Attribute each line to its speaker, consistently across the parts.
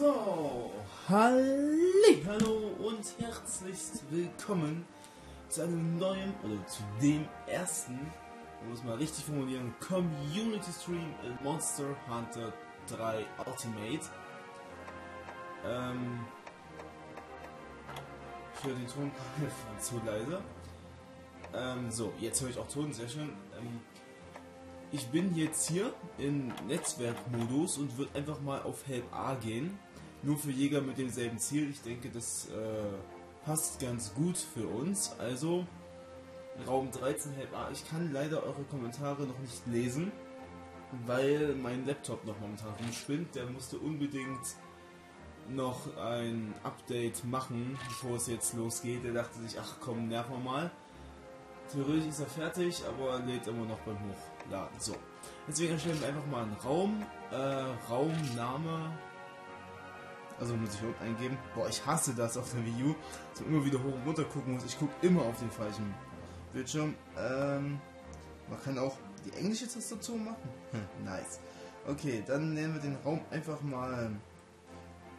Speaker 1: So, halli, hallo und herzlichst willkommen zu einem neuen, oder zu dem ersten, um es mal richtig formulieren, Community Stream in Monster Hunter 3 Ultimate. Ähm, ich höre den Ton zu leise. Ähm, so, jetzt höre ich auch Ton, sehr schön. Ähm, ich bin jetzt hier in Netzwerkmodus und würde einfach mal auf Help A gehen. Nur für Jäger mit demselben Ziel. Ich denke, das äh, passt ganz gut für uns. Also Raum 13 Help A. Ich kann leider eure Kommentare noch nicht lesen, weil mein Laptop noch momentan rumspinnt. Der musste unbedingt noch ein Update machen, bevor es jetzt losgeht. Der dachte sich, ach komm, nerven wir mal. Theoretisch ist er fertig, aber lädt immer noch beim Hochladen. So. Deswegen erstellen wir einfach mal einen Raum. Äh, Raumname. Also muss ich überhaupt eingeben. Boah, ich hasse das auf der Wii U. So immer wieder hoch und runter gucken muss. Ich gucke immer auf den falschen Bildschirm. Ähm, man kann auch die englische Tastatur machen. Hm, nice. Okay, dann nennen wir den Raum einfach mal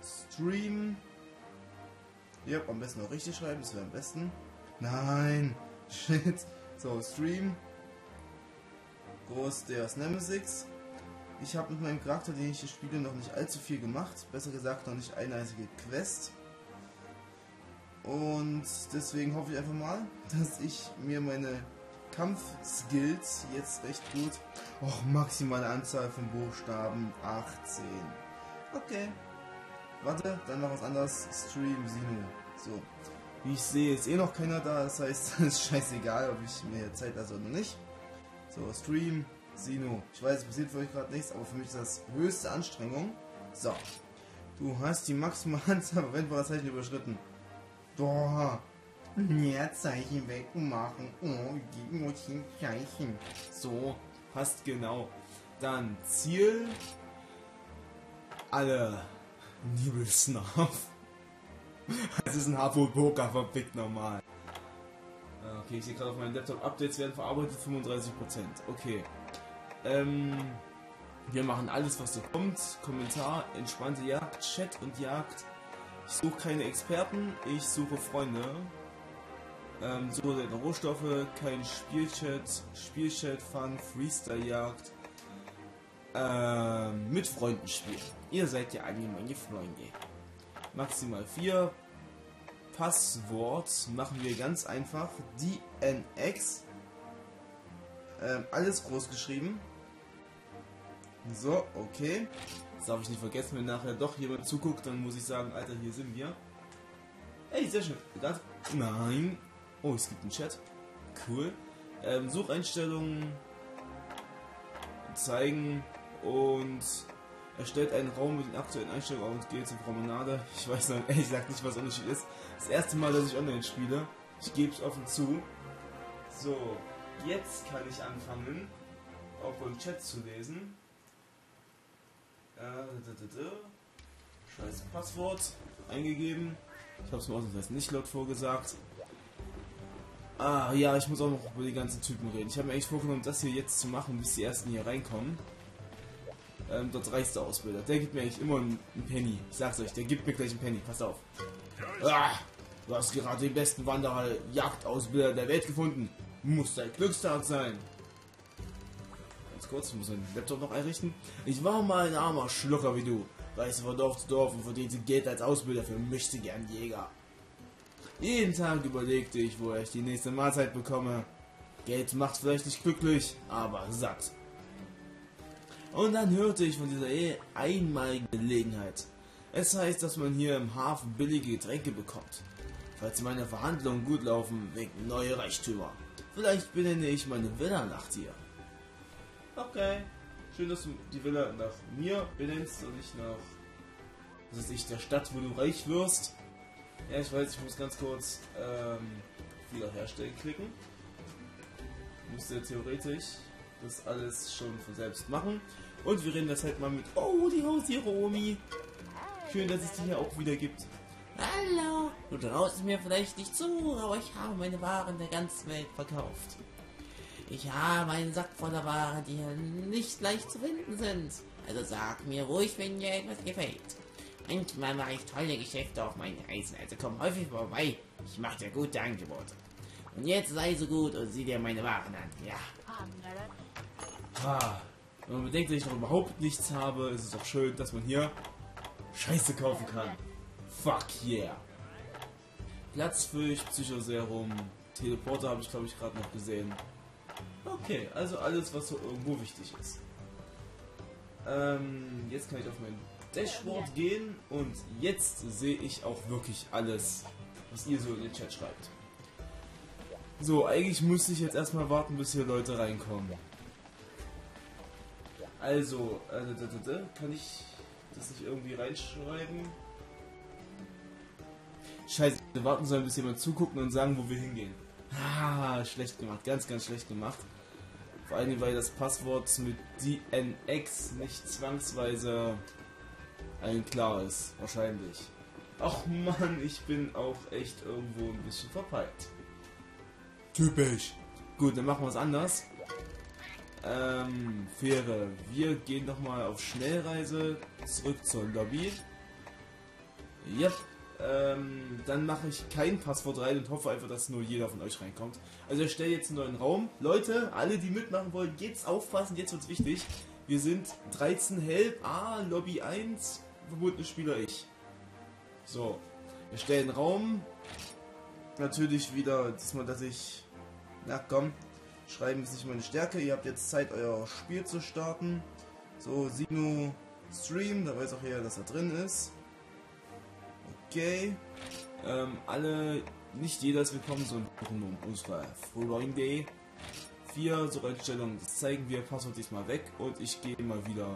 Speaker 1: Stream. Ja, am besten auch richtig schreiben, das wäre am besten. Nein, shit. So, Stream. Groß Deus Nemesis. Ich habe mit meinem Charakter, den ich hier spiele, noch nicht allzu viel gemacht. Besser gesagt, noch nicht eine einzige Quest. Und deswegen hoffe ich einfach mal, dass ich mir meine Kampfskills jetzt recht gut. Och, maximale Anzahl von Buchstaben 18. Okay. Warte, dann noch was anderes. Stream Sino. So. Wie ich sehe, ist eh noch keiner da. Das heißt, es ist scheißegal, ob ich mir Zeit lasse oder nicht. So, Stream Sino. Ich weiß, es passiert für euch gerade nichts, aber für mich ist das höchste Anstrengung. So. Du hast die maximale Anzahl verwendbarer Zeichen überschritten. Boah. Mehr Zeichen wegmachen. Oh, gib mir die Zeichen. So, passt genau. Dann Ziel. Alle Nibelsnarf. Das ist ein Habo-Poker, verpickt normal. Okay, ich sehe gerade auf meinem Laptop, Updates werden verarbeitet, 35%. Okay. Ähm, wir machen alles, was so kommt. Kommentar, entspannte Jagd, Chat und Jagd. Ich suche keine Experten, ich suche Freunde. Ähm, suche Rohstoffe, kein Spielchat, Spielchat, Fun, Freestyle-Jagd. Ähm, mit Freunden spielen. Ihr seid ja eigentlich meine Freunde. Maximal 4. Passwort machen wir ganz einfach. DNX. Ähm, alles groß geschrieben. So, okay. Das darf ich nicht vergessen, wenn nachher doch jemand zuguckt, dann muss ich sagen, Alter, hier sind wir. Ey, sehr schön. Das, nein. Oh, es gibt einen Chat. Cool. Ähm, Sucheinstellungen zeigen und erstellt einen Raum mit den aktuellen Einstellungen und geht zur Promenade. Ich weiß noch ehrlich gesagt nicht, was Unterschied ist. Das erste Mal, dass ich online spiele. Ich gebe es offen zu. So, jetzt kann ich anfangen, auch im Chat zu lesen. Äh, Scheiß Passwort eingegeben. Ich habe es mir ausnahmsweise nicht laut vorgesagt. Ah, ja, ich muss auch noch über die ganzen Typen reden. Ich habe mir eigentlich vorgenommen, das hier jetzt zu machen, bis die ersten hier reinkommen. Ähm, dort reichst der Ausbilder. Der gibt mir eigentlich immer einen, Penny. Ich sag's euch, der gibt mir gleich einen Penny. Passt auf. Ah, du hast gerade den besten Wanderer, Jagdausbilder der Welt gefunden. Muss dein Glückstag sein. Kurz, ich muss meinen Laptop noch einrichten. Ich war mal ein armer Schlucker wie du. Reiste von Dorf zu Dorf und verdiente Geld als Ausbilder für möchte gern Jäger. Jeden Tag überlegte ich, wo ich die nächste Mahlzeit bekomme. Geld macht vielleicht nicht glücklich, aber satt. Und dann hörte ich von dieser eh einmaligen Gelegenheit. Es heißt, dass man hier im Hafen billige Getränke bekommt. Falls meine Verhandlungen gut laufen, winken neue Reichtümer. Vielleicht benenne ich meine Villa nach dir. Okay. Schön, dass du die Villa nach mir benennst und nicht nach, was weiß ich, der Stadt, wo du reich wirst. Ja, ich weiß, ich muss ganz kurz ähm, wiederherstellen klicken. Müsste theoretisch das alles schon von selbst machen. Und wir reden das halt mal mit, oh, die Haustiere Omi. Schön, dass es die hier auch wieder gibt.
Speaker 2: Hallo, du traust mir vielleicht nicht zu, aber ich habe meine Waren der ganzen Welt verkauft. Ich habe einen Sack voller Waren, die hier nicht leicht zu finden sind. Also sag mir ruhig, wenn dir etwas gefällt. Manchmal mache ich tolle Geschäfte auf meinen Reisen, also komm häufig vorbei. Ich mache dir gute Angebote. Und jetzt sei so gut und sieh dir meine Waren an. Ja.
Speaker 1: Ah, wenn man bedenkt, dass ich noch überhaupt nichts habe, ist es doch schön, dass man hier Scheiße kaufen kann. Fuck yeah. Platzfürcht, Psychoserum, Teleporter habe ich glaube ich gerade noch gesehen. Okay, also alles, was so irgendwo wichtig ist. Ähm, jetzt kann ich auf mein Dashboard gehen und jetzt sehe ich auch wirklich alles, was ihr so in den Chat schreibt. So, eigentlich muss ich jetzt erstmal warten, bis hier Leute reinkommen. Also, äh, kann ich das nicht irgendwie reinschreiben? Scheiße, wir warten sollen, bis jemand zugucken und sagen, wo wir hingehen. Ah, schlecht gemacht, ganz, ganz schlecht gemacht. Vor allem, weil das Passwort mit DNX nicht zwangsweise allen klar ist, wahrscheinlich. Ach man, ich bin auch echt irgendwo ein bisschen verpeilt. Typisch. Gut, dann machen wir es anders. Ähm, Fähre. Wir gehen doch mal auf Schnellreise zurück zur Lobby. Yep. Ähm, dann mache ich kein Passwort rein und hoffe einfach, dass nur jeder von euch reinkommt. Also ich stelle jetzt einen neuen Raum. Leute, alle, die mitmachen wollen, jetzt aufpassen, jetzt wird's wichtig. Wir sind 13 Help, A, Lobby 1, verbundene Spieler ich. So, wir stellen Raum. Natürlich wieder, diesmal, dass ich... Na komm, schreiben ist nicht meine Stärke. Ihr habt jetzt Zeit, euer Spiel zu starten. So, Sino Stream, da weiß auch jeder, dass er drin ist. Okay. Ähm, alle, nicht jeder ist willkommen, um unsere Freunde. Vier so Einstellungen, das zeigen wir, Passwort diesmal weg und ich gehe mal wieder.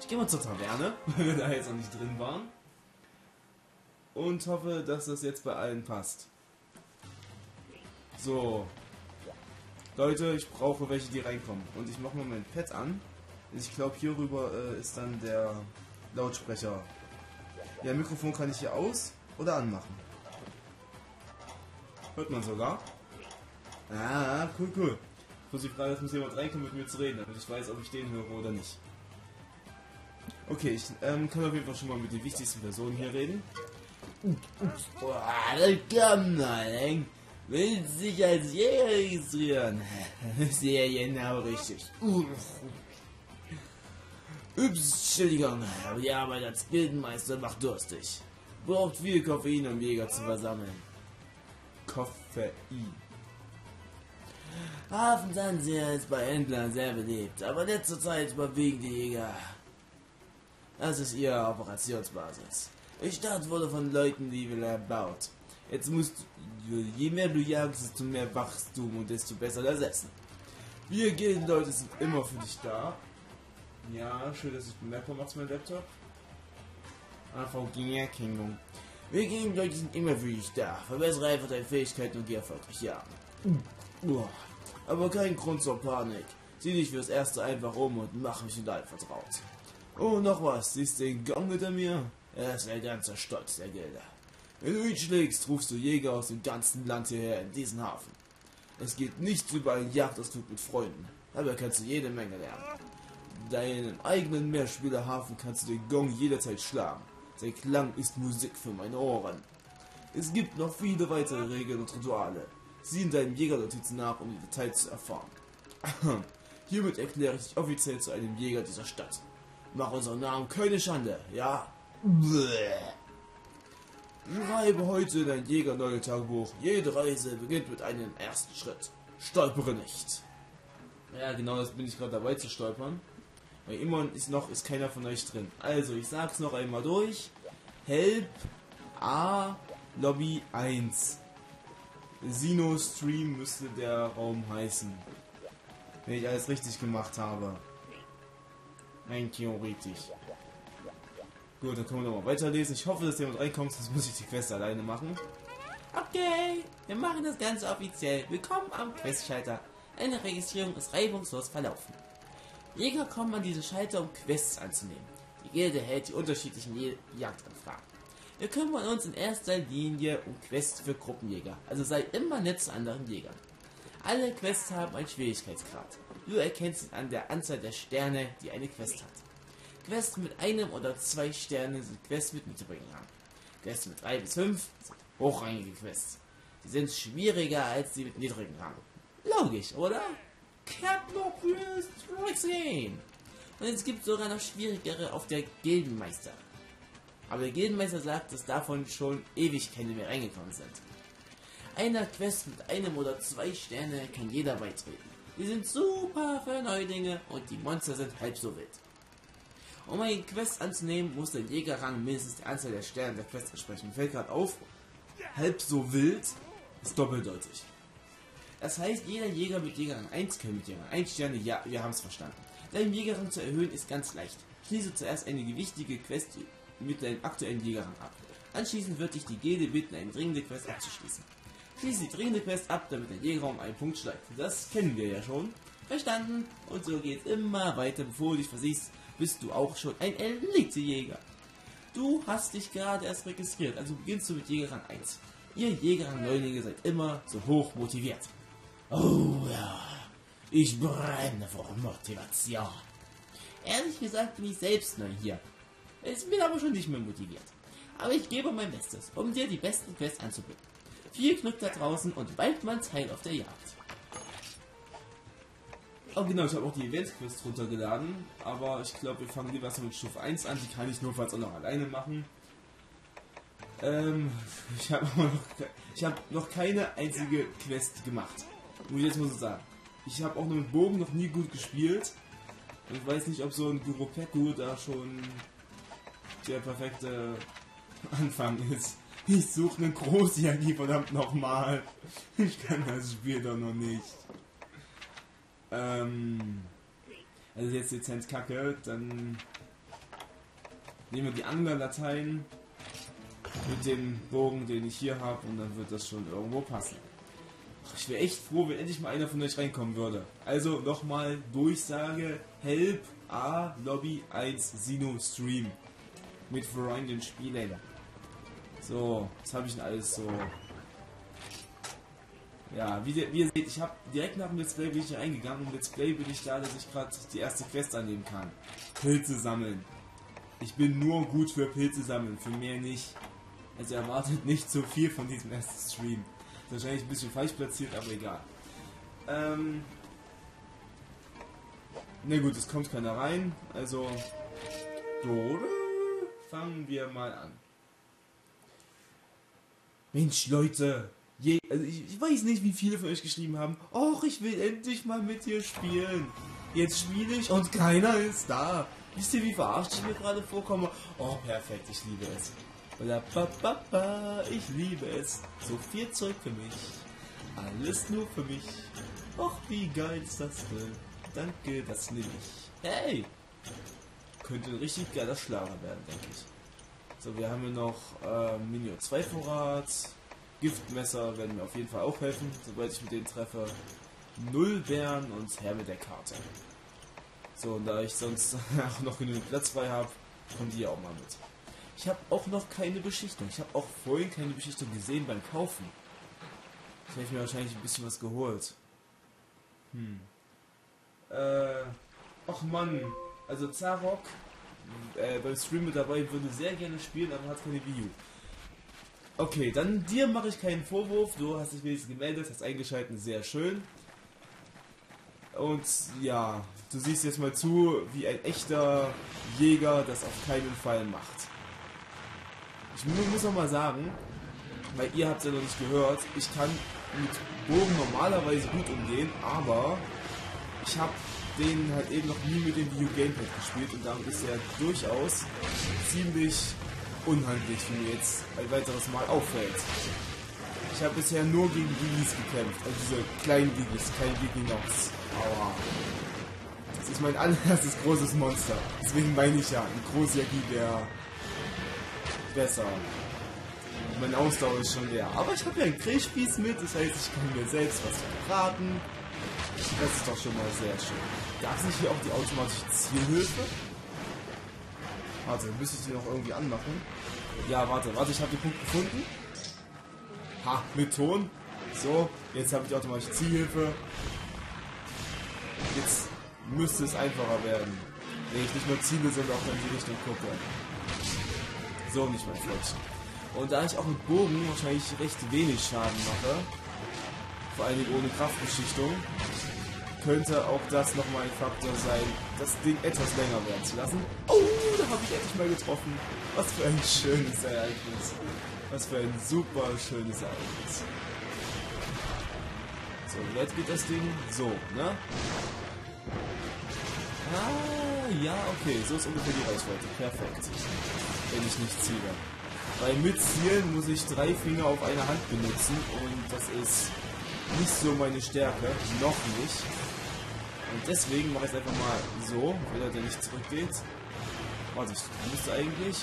Speaker 1: Ich gehe mal zur Taverne, weil wir da jetzt noch nicht drin waren. Und hoffe, dass das jetzt bei allen passt. So. Leute, ich brauche welche, die reinkommen. Und ich mache mal mein Pad an. Ich glaube, hierüber äh, ist dann der Lautsprecher ja, Mikrofon kann ich hier aus oder anmachen. Hört man sogar. Ah, cool, cool. Ich muss die Frage, dass muss jemand reinkommen, mit mir zu reden, damit ich weiß, ob ich den höre oder nicht. Okay, ich ähm, kann auf jeden Fall schon mal mit den wichtigsten Personen hier reden.
Speaker 2: Komm mal, Willst dich als Jäger registrieren? Sehr genau richtig. Entschuldigung, aber die Arbeit als Gildenmeister macht durstig. Braucht viel Koffein, um Jäger zu versammeln.
Speaker 1: Koffein.
Speaker 2: Hafensanseher ist bei Händlern sehr beliebt, aber letzte Zeit überwiegen die Jäger. Das ist ihre Operationsbasis. Die Stadt wurde von Leuten die will erbaut. Jetzt musst du, je mehr du jagst, desto mehr Wachstum und desto besser das Essen. Wir Gildenleute sind immer für dich da
Speaker 1: ja, schön, dass ich bemerkbar macht mein Laptop.
Speaker 2: AVG-Erkennung. Wir gegen Leute sind immer für dich da. Verbessere einfach deine Fähigkeiten und geh erfolgreich. Uh. Aber kein Grund zur Panik. Sieh dich fürs Erste einfach um und mach mich mit allem vertraut. Oh, noch was. Siehst du den Gong hinter mir? Er ist der ganze Stolz der Gilde. Wenn du ihn schlägst, rufst du Jäger aus dem ganzen Land hierher in diesen Hafen. Es geht nichts über einen Jagdausflug mit Freunden. Dabei kannst du jede Menge lernen deinen eigenen Mehrspielerhafen kannst du den Gong jederzeit schlagen. Sein Klang ist Musik für meine Ohren. Es gibt noch viele weitere Regeln und Rituale. Sieh in deinen Jägernotizen nach, um die Details zu erfahren. Hiermit erkläre ich dich offiziell zu einem Jäger dieser Stadt. Mach unseren Namen keine Schande, ja? Schreibe heute in dein Jäger-Neue-Tagebuch. Jede Reise beginnt mit einem ersten Schritt. Stolpere nicht.
Speaker 1: Ja, genau das bin ich gerade dabei zu stolpern. Weil immer ist noch ist keiner von euch drin. Also, ich sag's noch einmal durch. Help A Lobby 1. Sino Stream müsste der Raum heißen. Wenn ich alles richtig gemacht habe. Rein theoretisch. Gut, dann können wir nochmal weiterlesen. Ich hoffe, dass jemand reinkommt, sonst muss ich die Quest alleine machen.
Speaker 2: Okay, wir machen das Ganze offiziell. Willkommen am Questschalter. Eine Registrierung ist reibungslos verlaufen. Jäger kommen an diese Schalter, um Quests anzunehmen. Die Gilde hält die unterschiedlichen Jagdanfragen. Wir kümmern uns in erster Linie um Quests für Gruppenjäger, also sei immer nett zu anderen Jägern. Alle Quests haben einen Schwierigkeitsgrad. Du erkennst ihn an der Anzahl der Sterne, die eine Quest hat. Quests mit einem oder zwei Sternen sind Quests mit Rang. Quests mit drei bis fünf sind hochrangige Quests. Die sind schwieriger als die mit niedrigen Rang. Logisch, oder? Strikes Game. Und es gibt sogar noch schwierigere auf der Gildenmeister. Aber der Gildenmeister sagt, dass davon schon ewig keine mehr reingekommen sind. Einer Quest mit einem oder zwei Sterne kann jeder beitreten. Die sind super für Neulinge und die Monster sind halb so wild. Um eine Quest anzunehmen, muss der Jägerrang mindestens die Anzahl der Sterne der Quest entsprechen. Fällt gerade auf, halb so wild ist doppeldeutig. Das heißt, jeder Jäger mit Jägerrang 1 kann mit Jägerrang 1 Sterne, ja, wir haben es verstanden. Deinen Jägerrang zu erhöhen ist ganz leicht. Schließe zuerst eine gewichtige Quest mit deinem aktuellen Jägerrang ab. Anschließend wird dich die Gilde bitten, eine dringende Quest abzuschließen. Schließe die dringende Quest ab, damit dein Jägerraum einen Punkt steigt. Das kennen wir ja schon. Verstanden? Und so geht's immer weiter, bevor du dich versiehst, bist du auch schon ein Elite-Jäger. Du hast dich gerade erst registriert, also beginnst du mit Jägerrang 1. Ihr Jägerrang-Neulinge seid immer so hoch motiviert. Oh ja, ich brenne vor Motivation. Ehrlich gesagt bin ich selbst neu hier. Ich bin aber schon nicht mehr motiviert. Aber ich gebe mein Bestes, um dir die besten Quests anzubieten. Viel Glück da draußen und Waldmanns Heil auf der Jagd.
Speaker 1: Oh genau, ich habe auch die Events-Quest runtergeladen, aber ich glaube, wir fangen lieber mit Stufe 1 an, die kann ich nur falls auch noch alleine machen. Ähm, ich habe noch, hab noch keine einzige Quest gemacht. Muss ich jetzt mal so sagen. Ich habe auch mit Bogen noch nie gut gespielt. Und ich weiß nicht, ob so ein Guropeku da schon der perfekte Anfang ist. Ich suche eine Großjagi, verdammt nochmal. Ich kann das Spiel doch noch nicht. Ähm, also jetzt Lizenz kacke, dann nehmen wir die anderen Dateien mit dem Bogen, den ich hier habe und dann wird das schon irgendwo passen. Ich wäre echt froh, wenn endlich mal einer von euch reinkommen würde. Also nochmal Durchsage, Help A Lobby 1 Sino Stream mit Verein Spielen. So, das habe ich denn alles so ja, wie, wie ihr seht, ich habe direkt nach dem Let's Play bin ich hier eingegangen. Im Let's Play bin ich da, dass ich gerade die erste Quest annehmen kann. Pilze sammeln. Ich bin nur gut für Pilze sammeln, für mehr nicht. Also erwartet nicht so viel von diesem ersten Stream. Wahrscheinlich ein bisschen falsch platziert, aber egal. Ähm. Na gut, es kommt keiner rein. Also. Fangen wir mal an. Mensch, Leute, Je, also ich, ich, weiß nicht, wie viele von euch geschrieben haben, Och, ich will endlich mal mit dir spielen. Jetzt spiele ich und keiner ist da. Wisst ihr, wie verarscht ich mir gerade vorkomme? Oh, perfekt, ich liebe es. Ich liebe es. So viel Zeug für mich. Alles nur für mich. Och, wie geil ist das denn? Danke, das nehme ich. Hey! Könnte ein richtig geiler Schlager werden, denke ich. So, wir haben hier noch äh, Minio 2 Vorrat. Giftmesser werden mir auf jeden Fall auch helfen, sobald ich mit denen treffe. Null Bären und her mit der Karte. So, und da ich sonst auch noch genügend Platz frei habe, kommen die auch mal mit. Ich habe auch noch keine Beschichtung. Ich habe auch vorhin keine Beschichtung gesehen beim Kaufen. Ich hätte mir wahrscheinlich ein bisschen was geholt. Hm. Äh. Ach Mann. Also Zarok äh, beim Stream mit dabei würde sehr gerne spielen, aber hat keine U. Okay, dann dir mache ich keinen Vorwurf. Du hast dich wenigstens gemeldet, hast eingeschaltet, sehr schön. Und ja, du siehst jetzt mal zu, wie ein echter Jäger das auf keinen Fall macht. Ich muss noch mal sagen, weil ihr habt es ja noch nicht gehört, ich kann mit Bogen normalerweise gut umgehen, aber ich habe den halt eben noch nie mit dem Video Gamepad gespielt und damit ist er durchaus ziemlich unhandlich, wie mir jetzt ein weiteres Mal auffällt. Ich habe bisher nur gegen Wiggies gekämpft, also diese kleinen Wiggies, kein Wiggy-Nox. Aua. Das ist mein allererstes großes Monster. Deswegen meine ich ja, ein Großjagi wäre besser. Mein Ausdauer ist schon leer. Aber ich habe ja einen Grillspieß mit, das heißt, ich kann mir selbst was braten. Das ist doch schon mal sehr schön. Gab es nicht hier auch die automatische Zielhilfe? Warte, müsste ich die noch irgendwie anmachen? Ja, warte, warte, ich habe den Punkt gefunden. Ha, mit Ton. So, jetzt habe ich automatisch Zielhilfe. Jetzt müsste es einfacher werden. Wenn ich nicht nur ziele, sondern auch in die Richtung gucke. So nicht mein Freundchen. Und da ich auch mit Bogen wahrscheinlich recht wenig Schaden mache, vor allem ohne Kraftbeschichtung, könnte auch das nochmal ein Faktor sein, das Ding etwas länger werden zu lassen. Oh, da habe ich endlich mal getroffen. Was für ein schönes Ereignis. Was für ein super schönes Ereignis. So, jetzt geht das Ding so, ne? Ah, ja, okay, so ist ungefähr die Reichweite. Perfekt. Wenn ich nicht ziele. Weil mit Zielen muss ich drei Finger auf einer Hand benutzen und das ist nicht so meine Stärke. Noch nicht. Und deswegen mache ich es einfach mal so, wenn er der nicht zurückgeht. Warte, ich müsste eigentlich.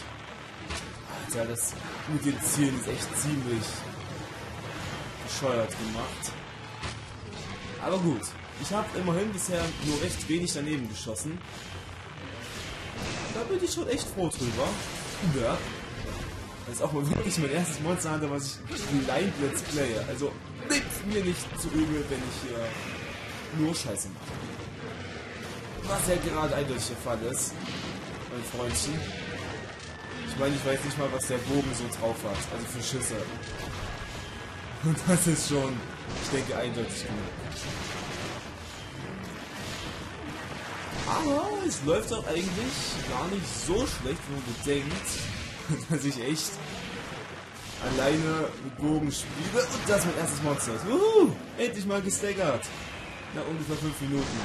Speaker 1: Alter, das mit den Zielen ist echt ziemlich bescheuert gemacht. Aber gut, ich habe immerhin bisher nur recht wenig daneben geschossen. Da bin ich schon echt froh drüber. Ja. Das ist auch mal wirklich mein erstes Monster Hunter, was ich blind Let's Player. Also nimmt mir nicht zu übel, wenn ich hier nur Scheiße mache. Was ja gerade eindeutig der Fall ist, mein Freundchen. Ich meine, ich weiß nicht mal, was der Bogen so drauf hat. Also für Schüsse. Und das ist schon, ich denke, eindeutig genug. Aber es läuft doch eigentlich gar nicht so schlecht, wenn man bedenkt, dass ich echt alleine mit Bogen spiele und das mein erstes Monster ist. Uhu, endlich mal gestaggert. Nach ungefähr 5 Minuten.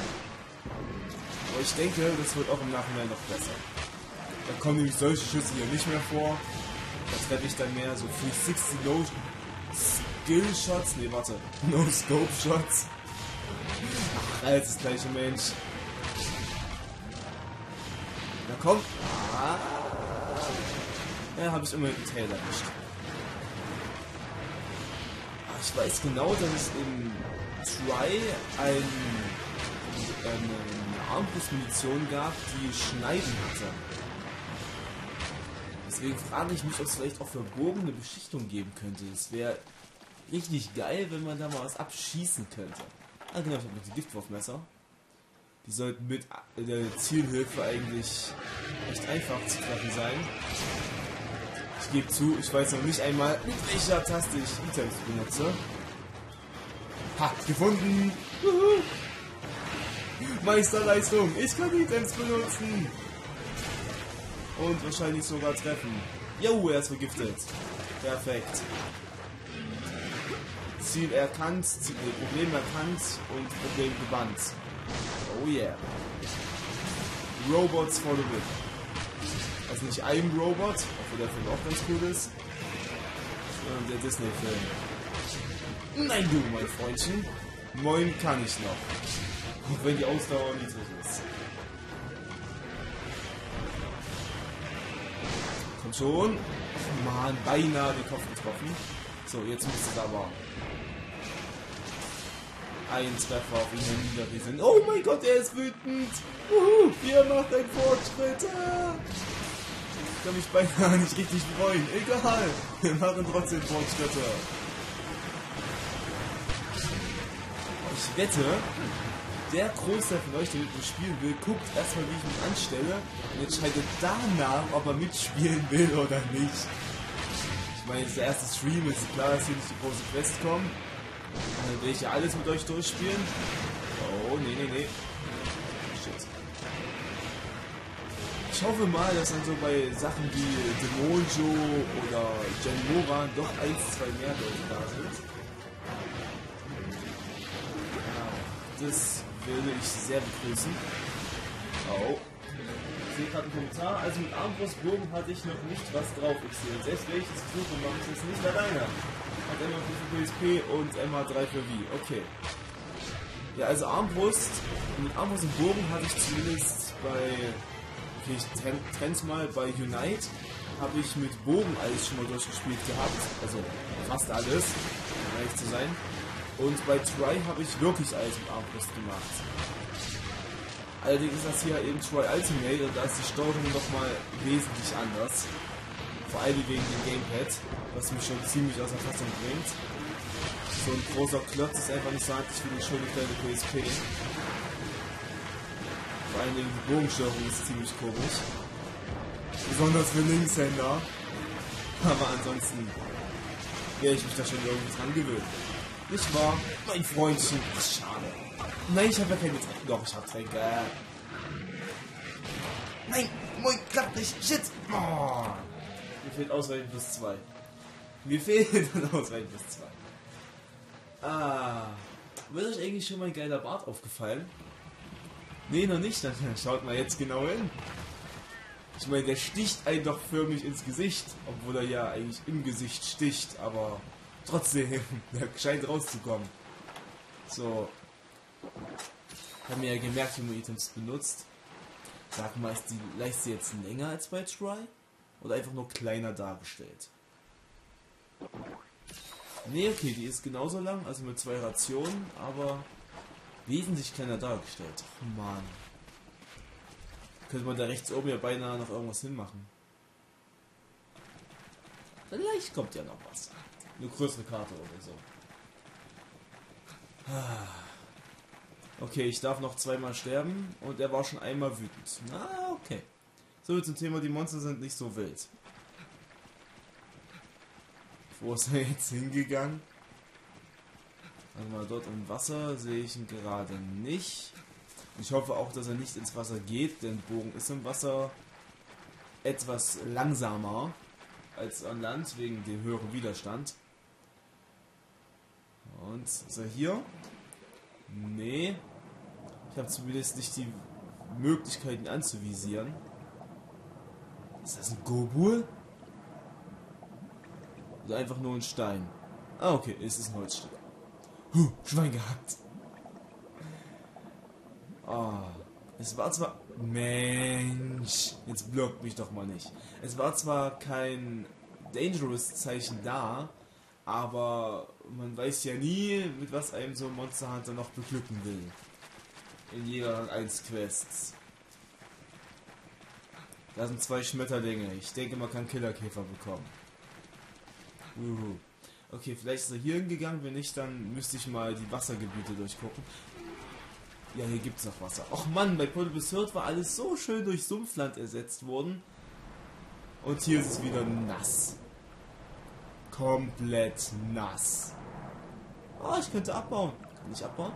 Speaker 1: Aber ich denke, das wird auch im Nachhinein noch besser. Da kommen nämlich solche Schüsse hier nicht mehr vor. Da treffe ich dann mehr so 360 No Skill Shots. Ne, warte. No Scope Shots. Ach, alles das gleiche Mensch. Na komm. Ah. Ja, habe ich immer den Tail erwischt. Ich weiß genau, dass es im Try ein, eine Armbrustmunition gab, die Schneiden hatte. Deswegen frage ich mich, ob es vielleicht auch für Bogen eine Beschichtung geben könnte. Es wäre richtig geil, wenn man da mal was abschießen könnte. Ah genau, ich habe noch die Giftwurfmesser. Die sollten mit der Zielhilfe eigentlich recht einfach zu treffen sein. Ich gebe zu, ich weiß noch nicht einmal, mit welcher Taste ich Items benutze. Ha, gefunden! Meisterleistung, ich kann Items benutzen! Und wahrscheinlich sogar treffen. Jo, er ist vergiftet. Perfekt. Ziel erkannt, Ziel, Problem erkannt und Problem gebannt. Oh yeah. Robots for the win. Also nicht ein Robot, obwohl der Film auch ganz cool ist, sondern der Disney-Film. Nein, du, mein Freundchen. Moin kann ich noch. Auch wenn die Ausdauer niedrig ist. Komm schon. Mann, beinahe den Kopf getroffen. So, jetzt müsste es aber ein Treffer auf ihn niederrieseln. Oh mein Gott, er ist wütend. Uhu, ihr macht einen Fortschritt. Ich kann mich beinahe nicht richtig freuen. Egal, wir machen trotzdem Fortschritte. Ich wette, der Großteil von euch, der mit mir spielen will, guckt erstmal, wie ich mich anstelle und entscheidet danach, ob er mitspielen will oder nicht. Ich meine, der erste Stream ist klar, dass hier nicht die große Quest kommt. Dann will ich alles mit euch durchspielen. Oh, nee, nee, nee. Ich hoffe mal, dass dann so bei Sachen wie Demonjo oder Genmora doch ein, zwei mehr Leute da sind. Das würde ich sehr begrüßen. Oh. Ich sehe gerade einen Kommentar. Also mit Armbrustbogen hatte ich noch nicht was drauf. Ich sehe. Selbst wenn ich mache ich das nicht alleine. Hat MA für PSP und MA3 für Wii. Okay. Ja, also Armbrust. Mit Armbrust und Bogen hatte ich zumindest bei. Okay, ich trenn's mal. Bei Unite habe ich mit Bogen alles schon mal durchgespielt gehabt. Also fast alles, um ehrlich zu sein. Und bei Try habe ich wirklich alles mit Armbrust gemacht. Allerdings ist das hier eben Try Ultimate und da ist die Steuerung nochmal wesentlich anders. Vor allem wegen dem Gamepad, was mich schon ziemlich aus der Fassung bringt. So ein großer Klotz ist einfach nicht so eigentlich wie eine schöne kleine PSP. Vor allem die Bogensteuerung ist ziemlich komisch. Besonders für Linkshänder. Aber ansonsten werde ich mich da schon irgendwie dran gewöhnen. Nicht wahr? Mein Freundchen. Ach, schade. Nein, ich habe ja keine Tränke. Doch, ich habe Tränke. Nein, moin, klappt nicht. Shit. Oh. Mir fehlt Ausweichen plus 2. Mir fehlt Ausweichen plus 2. Ah. Wird euch eigentlich schon mein geiler Bart aufgefallen? Nee, noch nicht. Dann schaut mal jetzt genau hin. Ich meine, der sticht einen doch förmlich ins Gesicht, obwohl er ja eigentlich im Gesicht sticht, aber trotzdem, der scheint rauszukommen. So. Ich habe mir ja gemerkt, wie man Items benutzt. Sag mal, ist die Leiste jetzt länger als bei Try? Oder einfach nur kleiner dargestellt? Ne, okay, die ist genauso lang, also mit zwei Rationen, aber wesentlich kleiner dargestellt. Ach man. Könnte man da rechts oben ja beinahe noch irgendwas hinmachen. Vielleicht kommt ja noch was. Eine größere Karte oder so. Okay, ich darf noch zweimal sterben und er war schon einmal wütend. Na, okay. So zum Thema, die Monster sind nicht so wild. Wo ist er jetzt hingegangen? Also mal dort im Wasser sehe ich ihn gerade nicht. Ich hoffe auch, dass er nicht ins Wasser geht, denn Bogen ist im Wasser etwas langsamer als an Land, wegen dem höheren Widerstand. Und ist er hier? Nee. Ich habe zumindest nicht die Möglichkeit, ihn anzuvisieren. Ist das ein Gobul? Oder einfach nur ein Stein? Ah, okay, es ist ein Holzstück. Huh, Schwein gehabt. Oh, es war zwar... Mensch, jetzt blockt mich doch mal nicht. Es war zwar kein Dangerous-Zeichen da, aber man weiß ja nie, mit was einem so ein Monster Hunter noch beglücken will. In jeder 1 Quests. Da sind zwei Schmetterlinge. Ich denke, man kann Killerkäfer bekommen. Uhu. Okay, vielleicht ist er hier hingegangen. Wenn nicht, dann müsste ich mal die Wassergebiete durchgucken. Ja, hier gibt es noch Wasser. Och Mann, bei Portable Third war alles so schön durch Sumpfland ersetzt worden. Und hier ist es wieder nass. Komplett nass. Oh, ich könnte abbauen. Kann ich abbauen?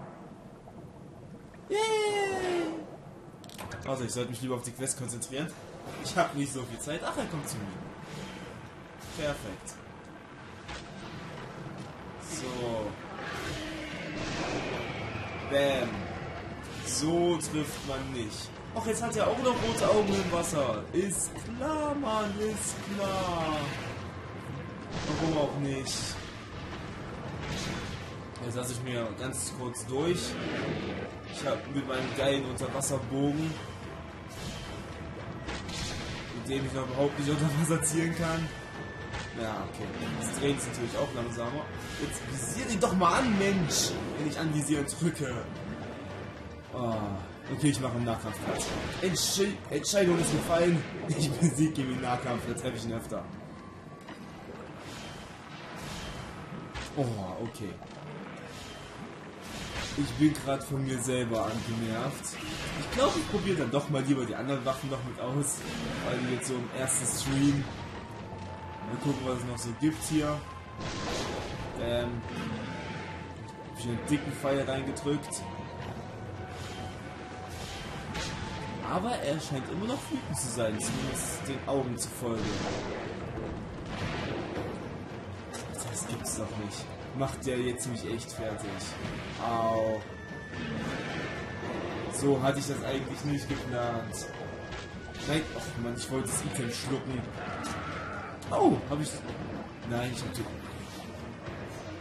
Speaker 1: Yay! Also, ich sollte mich lieber auf die Quest konzentrieren. Ich habe nicht so viel Zeit. Ach, er kommt zu mir. Perfekt. So. Bam. So trifft man nicht. Ach, jetzt hat er auch noch rote Augen im Wasser. Ist klar, Mann, ist klar. Warum auch nicht? Jetzt lasse ich mir ganz kurz durch. Ich habe mit meinem geilen Unterwasserbogen, dem ich überhaupt nicht unter Wasser zielen kann. Ja, okay. Das dreht sich natürlich auch langsamer. Jetzt visier ihn doch mal an, Mensch! Wenn ich anvisieren drücke. Oh. Okay, ich mache einen Nahkampf Platz. Entsch Entscheidung ist gefallen. Ich besiege ihn im Nahkampf, da treffe ich ihn öfter. Oh, okay. Ich bin gerade von mir selber angenervt. Ich glaube, ich probiere dann doch mal lieber die anderen Waffen noch mit aus. Weil jetzt so im ersten Stream. Mal gucken, was es noch so gibt hier. Ähm. Hab ich einen dicken Pfeil reingedrückt. Aber er scheint immer noch wütend zu sein, zumindest den Augen zufolge. Das gibt's doch nicht. Macht der jetzt mich echt fertig. Au. So hatte ich das eigentlich nicht geplant. Nein, ach man, ich wollte das Item schlucken. Oh, habe ich... Nein, ich habe den...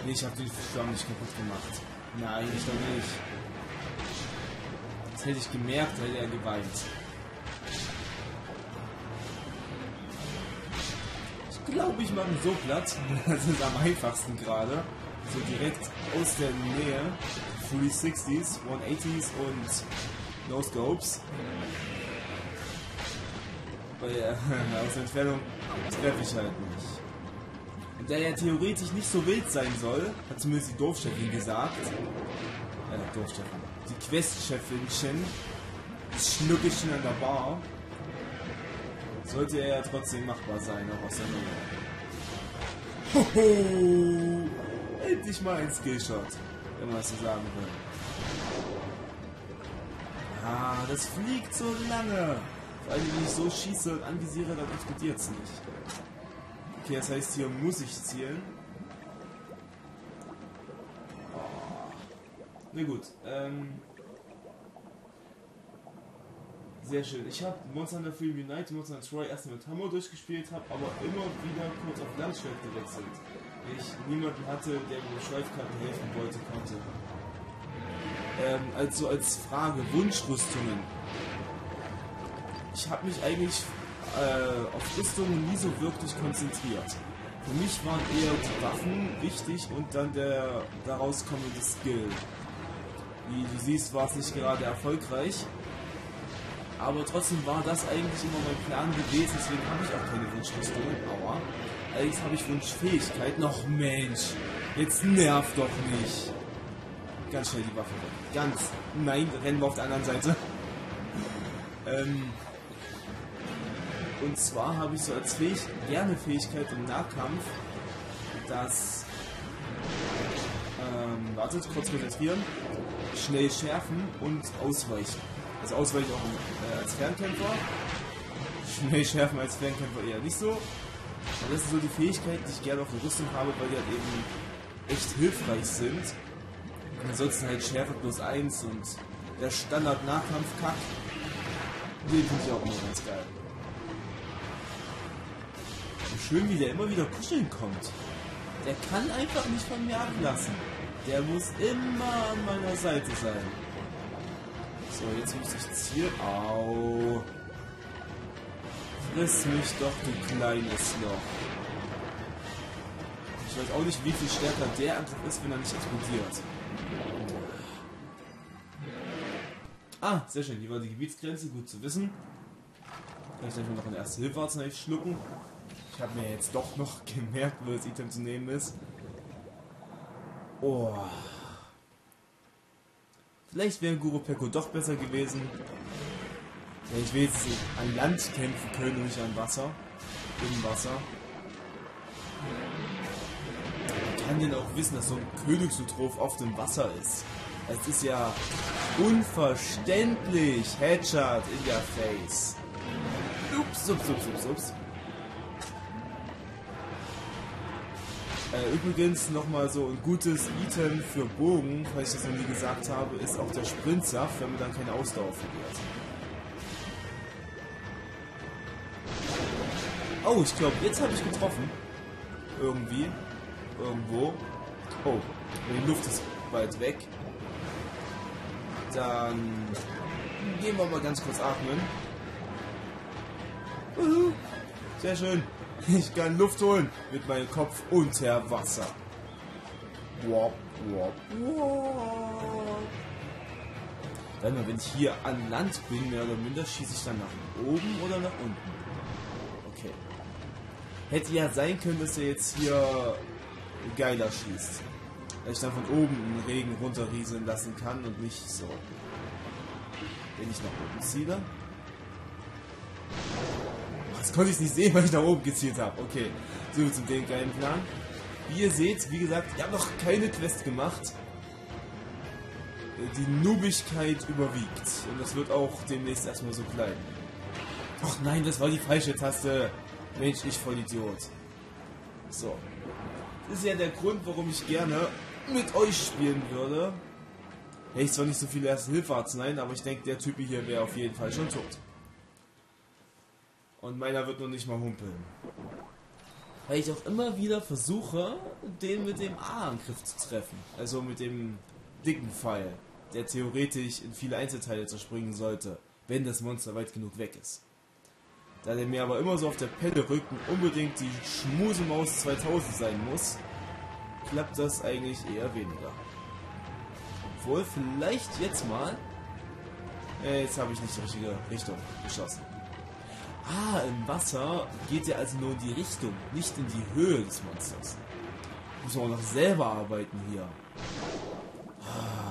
Speaker 1: Nee, ich habe den Stamm nicht kaputt gemacht. Nein, ich doch nicht. Das hätte ich gemerkt, hätte er geweint. Ich glaube, ich mache ihn so platt. Das ist am einfachsten gerade. So direkt aus der Nähe. 360s, 180s und No Scopes. Weil äh, aus der Entfernung treffe ich halt nicht. Und da er theoretisch nicht so wild sein soll, hat zumindest die Dorfchefin gesagt. Äh, Dorfchefin. Die Questchefinchen Schnuckelchen an der Bar. Sollte er ja trotzdem machbar sein, auch aus der Nähe. Hoho! Endlich mal ein Skillshot, man es so sagen will. Ah, das fliegt so lange. Vor allem, wenn ich so schieße und anvisiere, dann explodiert es nicht. Okay, das heißt, hier muss ich zielen. Oh. Na gut, ähm... Sehr schön. Ich habe Monster Hunter Freedom Unite, Monster Hunter Troy erst mit Hammer durchgespielt, habe aber immer wieder kurz auf Landschwert gewechselt. Ich niemanden hatte, der mir Schweifkarten helfen wollte, konnte. Ähm, also als Frage, Wunschrüstungen. Ich habe mich eigentlich äh, auf Rüstungen nie so wirklich konzentriert. Für mich waren eher die Waffen wichtig und dann der daraus kommende Skill. Wie du siehst, war es nicht gerade erfolgreich. Aber trotzdem war das eigentlich immer mein Plan gewesen, deswegen habe ich auch keine Wunschrüstungen. Aua. Allerdings habe ich Wunschfähigkeit. Noch Mensch, jetzt nerv doch nicht. Ganz schnell die Waffe weg. Ganz. Nein, rennen wir auf der anderen Seite. ähm, und zwar habe ich so als Fähig gerne Fähigkeit im Nahkampf, dass. Ähm, wartet, kurz konzentrieren. Schnell schärfen und ausweichen. Also ausweichen auch äh, als Fernkämpfer. Schnell schärfen als Fernkämpfer eher nicht so. Und das sind so die Fähigkeiten, die ich gerne auf der Rüstung habe, weil die halt eben echt hilfreich sind. Und ansonsten halt Schärfe plus 1 und der Standard-Nahkampf-Kack. Den finde ich auch immer ganz geil. Und schön, wie der immer wieder kuscheln kommt. Der kann einfach nicht von mir ablassen. Der muss immer an meiner Seite sein. So, jetzt muss ich zielen. Au. Friss mich doch, du kleines Loch. Ich weiß auch nicht, wie viel stärker der Angriff ist, wenn er nicht explodiert. Ah, sehr schön. Hier war die Gebietsgrenze, gut zu wissen. Kann ich gleich mal noch ein erste Hilfearznei schlucken. Ich habe mir jetzt doch noch gemerkt, wo das Item zu nehmen ist. Oh. Vielleicht wäre Guru Peko doch besser gewesen. Ja, ich will jetzt an Land kämpfen können und nicht an Wasser. Im Wasser. Man kann denn auch wissen, dass so ein Königsutroph auf dem Wasser ist. Es ist ja unverständlich. Headshot in der Face. Ups, ups, ups, ups, ups. Äh, übrigens nochmal so ein gutes Item für Bogen, falls ich das noch nie gesagt habe, ist auch der Sprintsaft, wenn man dann keine Ausdauer verliert. Oh, ich glaube, jetzt habe ich getroffen. Irgendwie. Irgendwo. Oh, die Luft ist bald weg. Dann gehen wir mal ganz kurz atmen. Sehr schön. Ich kann Luft holen mit meinem Kopf unter Wasser. Wop, wop, wop. Dann, wenn ich hier an Land bin, mehr oder minder, schieße ich dann nach oben oder nach unten? Hätte ja sein können, dass er jetzt hier geiler schießt. Dass ich dann von oben den Regen runterrieseln lassen kann und nicht so. Wenn ich nach oben ziele. Das konnte ich nicht sehen, weil ich nach oben gezielt habe. Okay, so zum den geilen Plan. Wie ihr seht, wie gesagt, ich habe noch keine Quest gemacht. Die Nubigkeit überwiegt. Und das wird auch demnächst erstmal so bleiben. Ach nein, das war die falsche Taste. Mensch, ich voll Idiot. So. Das ist ja der Grund, warum ich gerne mit euch spielen würde. Hätte ich zwar nicht so viele erste Hilfearzneien, aber ich denke, der Typ hier wäre auf jeden Fall schon tot. Und meiner wird noch nicht mal humpeln. Weil ich auch immer wieder versuche, den mit dem A-Angriff zu treffen. Also mit dem dicken Pfeil, der theoretisch in viele Einzelteile zerspringen sollte, wenn das Monster weit genug weg ist. Da der mir aber immer so auf der Pelle rückt und unbedingt die Schmusemaus 2000 sein muss, klappt das eigentlich eher weniger. Obwohl, vielleicht jetzt mal. Äh, jetzt habe ich nicht die richtige Richtung geschossen. Ah, im Wasser geht er also nur in die Richtung, nicht in die Höhe des Monsters. Muss man auch noch selber arbeiten hier. Ah.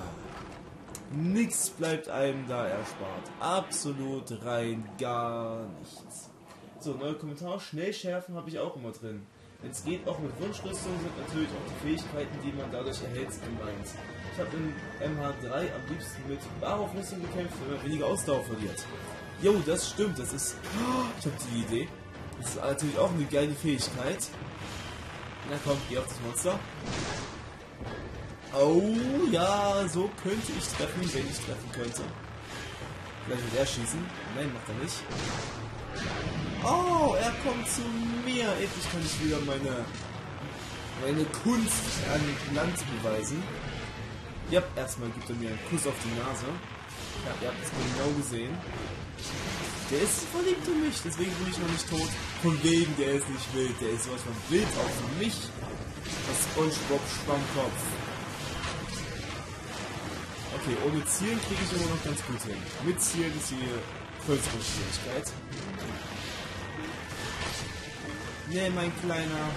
Speaker 1: Nichts bleibt einem da erspart. Absolut rein gar nichts. So, neue Kommentare. Schnell schärfen habe ich auch immer drin. Wenn es geht, auch mit Wunschrüstung sind natürlich auch die Fähigkeiten, die man dadurch erhält, gemeint. Ich habe in MH3 am liebsten mit Baraufrüstung gekämpft, wenn man weniger Ausdauer verliert. Jo, das stimmt, das ist... Ich habe die Idee. Das ist natürlich auch eine geile Fähigkeit. Na komm, geh auf das Monster. Oh, ja, so könnte ich treffen, wenn ich treffen könnte. Vielleicht wird er schießen. Nein, macht er nicht. Oh, er kommt zu mir. Endlich kann ich wieder meine, meine Kunst an Land beweisen. Ja, erstmal gibt er mir einen Kuss auf die Nase. Ja, ihr habt es genau gesehen. Der ist verliebt in mich, deswegen bin ich noch nicht tot. Von wegen, der ist nicht wild, der ist sowas von wild für mich. Das Spongebob Schwammkopf. Okay, ohne Zielen kriege ich immer noch ganz gut hin. Mit Zielen ist die größere Schwierigkeit. Nee, mein Kleiner.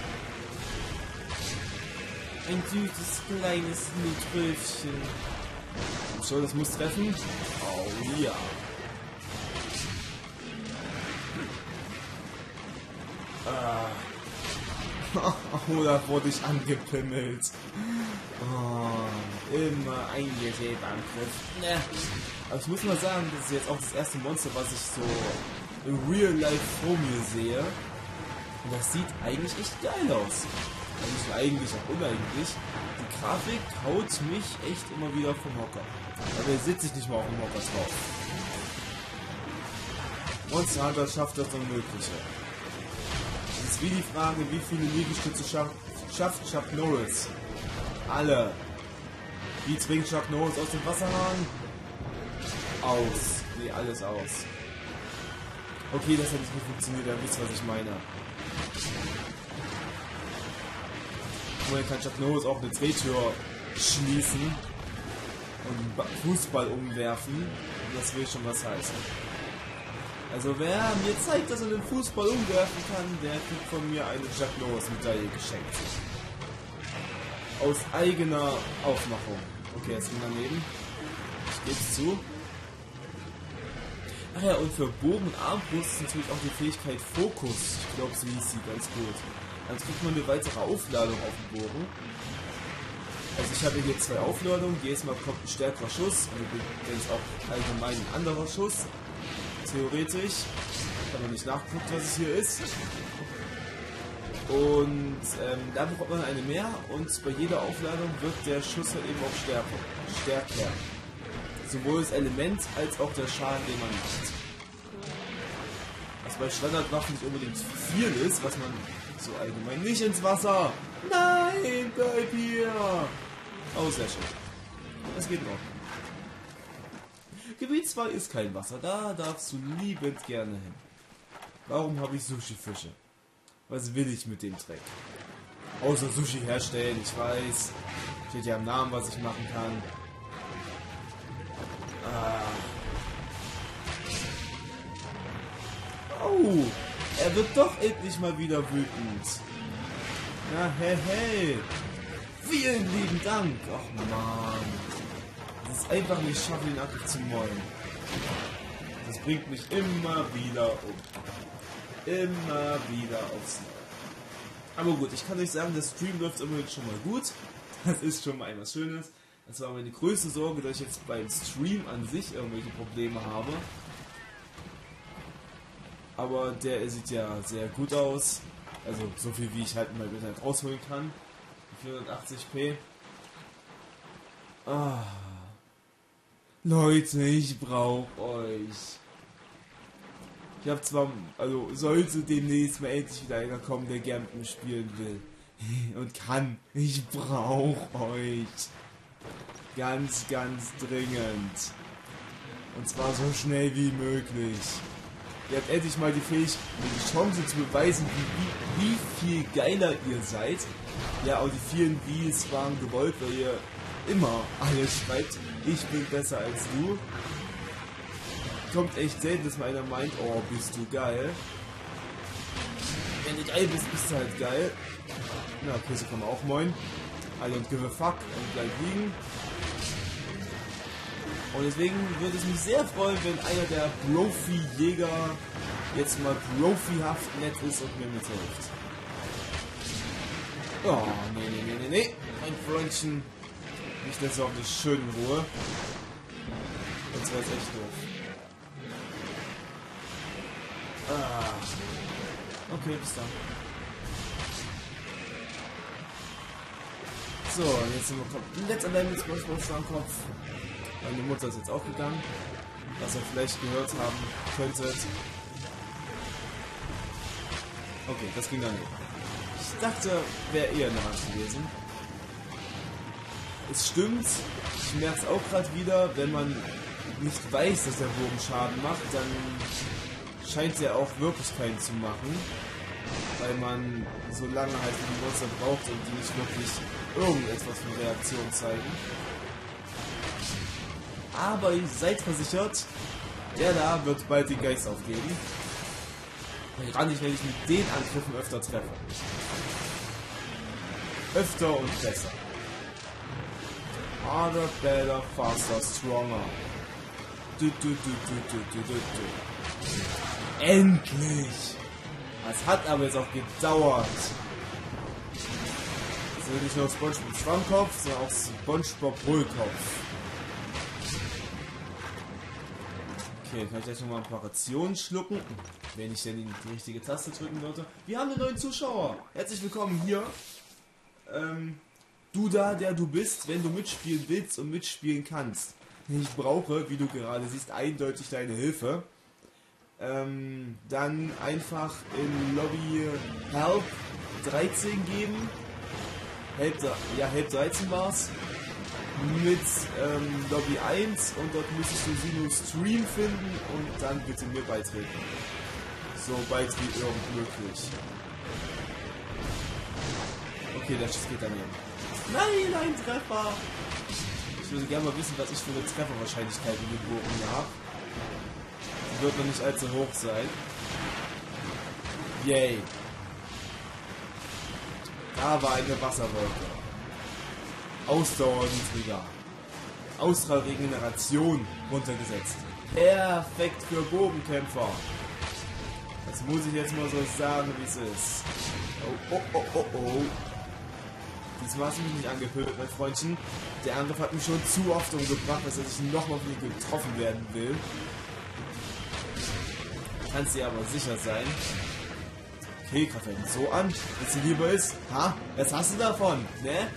Speaker 1: Ein süßes, kleines Nutröfchen. So, das muss treffen. Oh ja. Ah. Oder wurde ich angepimmelt? Oh, immer ein Gerätangriff. Ne. Aber ich muss mal sagen, das ist jetzt auch das erste Monster, was ich so im Real Life vor mir sehe. Und das sieht eigentlich echt geil aus. Also eigentlich, auch uneigentlich. Die Grafik haut mich echt immer wieder vom Hocker. Aber sitze ich nicht mal auf dem Hocker drauf. Monster Hunter schafft das Unmögliche. Das ist wie die Frage, wie viele Liegestütze schafft, schafft Chuck Norris. Alle. Wie zwingt Chuck Norris aus dem Wasserhahn? Aus. Nee, alles aus. Okay, das hat nicht gut funktioniert, ihr wisst, was ich meine. Vorher kann Chuck Norris auch eine Drehtür schließen und einen Fußball umwerfen. Das will schon was heißen. Also wer mir zeigt, dass er den Fußball umwerfen kann, der kriegt von mir eine Chuck Norris Medaille geschenkt. Aus eigener Aufmachung. Okay, jetzt bin daneben. Ich geb's zu. Ach ja, und für Bogen und Armbrust ist natürlich auch die Fähigkeit Fokus. Ich glaube, so hieß sie ganz gut. Dann kriegt man eine weitere Aufladung auf den Bogen. Also ich habe hier zwei Aufladungen. Jedes Mal kommt ein stärkerer Schuss. Und übrigens auch allgemein ein anderer Schuss. Theoretisch. Ich habe noch nicht nachgeguckt, was es hier ist. Und ähm, da bekommt man eine mehr und bei jeder Aufladung wird der Schuss halt eben auch stärker. stärker. Sowohl das Element als auch der Schaden, den man macht. Was bei Standardwaffen nicht unbedingt viel ist, was man so allgemein nicht ins Wasser. Nein, bleib hier. Oh, sehr schön. Das geht noch. Gebiet 2 ist kein Wasser. Da darfst du liebend gerne hin. Warum habe ich Sushi-Fische? Was will ich mit dem Dreck? Außer Sushi herstellen, ich weiß. Steht ja am Namen, was ich machen kann. Ah. Oh, er wird doch endlich mal wieder wütend. Ja, hey, hey. Vielen lieben Dank. Ach man. Es ist einfach nicht schaffe, ihn einfach zu mollen. Das bringt mich immer wieder um. Immer wieder aufs Neue. Aber gut, ich kann euch sagen, der Stream läuft immerhin schon mal gut. Das ist schon mal etwas Schönes. Das war meine größte Sorge, dass ich jetzt beim Stream an sich irgendwelche Probleme habe. Aber der sieht ja sehr gut aus. Also so viel wie ich halt mal Internet rausholen kann. 480p. Ah. Leute, ich brauche euch. Ich habe zwar, also sollte demnächst mal endlich wieder einer kommen, der gern mit mir spielen will. Und kann. Ich brauche euch. Ganz, ganz dringend. Und zwar so schnell wie möglich. Ihr habt endlich mal die Fähigkeit, die Chance zu beweisen, wie, wie, viel geiler ihr seid. Ja, auch die vielen Wies waren gewollt, weil ihr immer alles schreibt. Ich bin besser als du. Kommt echt selten, dass mal einer meint, oh, bist du geil. Wenn du geil bist, bist du halt geil. Na, okay, so man auch moin. I don't give a fuck und bleib liegen. Und deswegen würde es mich sehr freuen, wenn einer der Profi-Jäger jetzt mal profihaft nett ist und mir mithilft. Oh, nee, nee, nee, nee, nee. Mein Freundchen. Nicht lässt auch nicht schön in Ruhe. Sonst wäre echt doof. Ah. Okay, bis dann. So, jetzt sind wir komplett allein mit SpongeBob am Kopf. Meine Mutter ist jetzt auch gegangen. Was ihr vielleicht gehört haben könntet. Okay, das ging daneben. Ich dachte, wäre eher in der Hand gewesen. Es stimmt, ich merke es auch gerade wieder, wenn man nicht weiß, dass der Bogen Schaden macht, dann scheint er auch wirklich keinen zu machen. Weil man so lange halt die Monster braucht und die nicht wirklich irgendetwas von Reaktion zeigen. Aber ihr seid versichert, der da wird bald den Geist aufgeben. Woran ich, wenn ich mit den Angriffen öfter treffe. Öfter und besser. Harder, better, faster, stronger. Du, du, du, du, du, du, du, du. Endlich! Das hat aber jetzt auch gedauert. Also nicht nur SpongeBob Schwammkopf, sondern auch SpongeBob Hohlkopf. Okay, kann ich gleich nochmal ein paar Rationen schlucken, wenn ich denn die richtige Taste drücken würde. Wir haben einen neuen Zuschauer. Herzlich willkommen hier. Ähm, du da, der du bist, wenn du mitspielen willst und mitspielen kannst. Ich brauche, wie du gerade siehst, eindeutig deine Hilfe. Ähm, dann einfach in Lobby Help 13 geben. Help, ja, Help 13 war's mit ähm, Lobby 1 und dort müsstest du sie nur Stream finden und dann bitte mir beitreten. Sobald wie irgend möglich. Okay, der Schuss geht daneben. Nein, ein Treffer! Ich würde gerne mal wissen, was ich für eine Trefferwahrscheinlichkeit in den Bogen habe. Wird noch nicht allzu hoch sein. Yay. Da war eine Wasserwolke. Ausdauer niedriger. Ausstrahlregeneration runtergesetzt. Perfekt für Bogenkämpfer. Das muss ich jetzt mal so sagen, wie es ist. Oh, oh, oh, oh, oh. Diesmal hast du mich nicht angepöbelt, mein Freundchen. Der Angriff hat mich schon zu oft umgebracht, dass ich nochmal von ihm getroffen werden will. Kannst dir aber sicher sein. Okay, greift ihn so an, dass sie lieber ist. Ha? Was hast du davon, ne?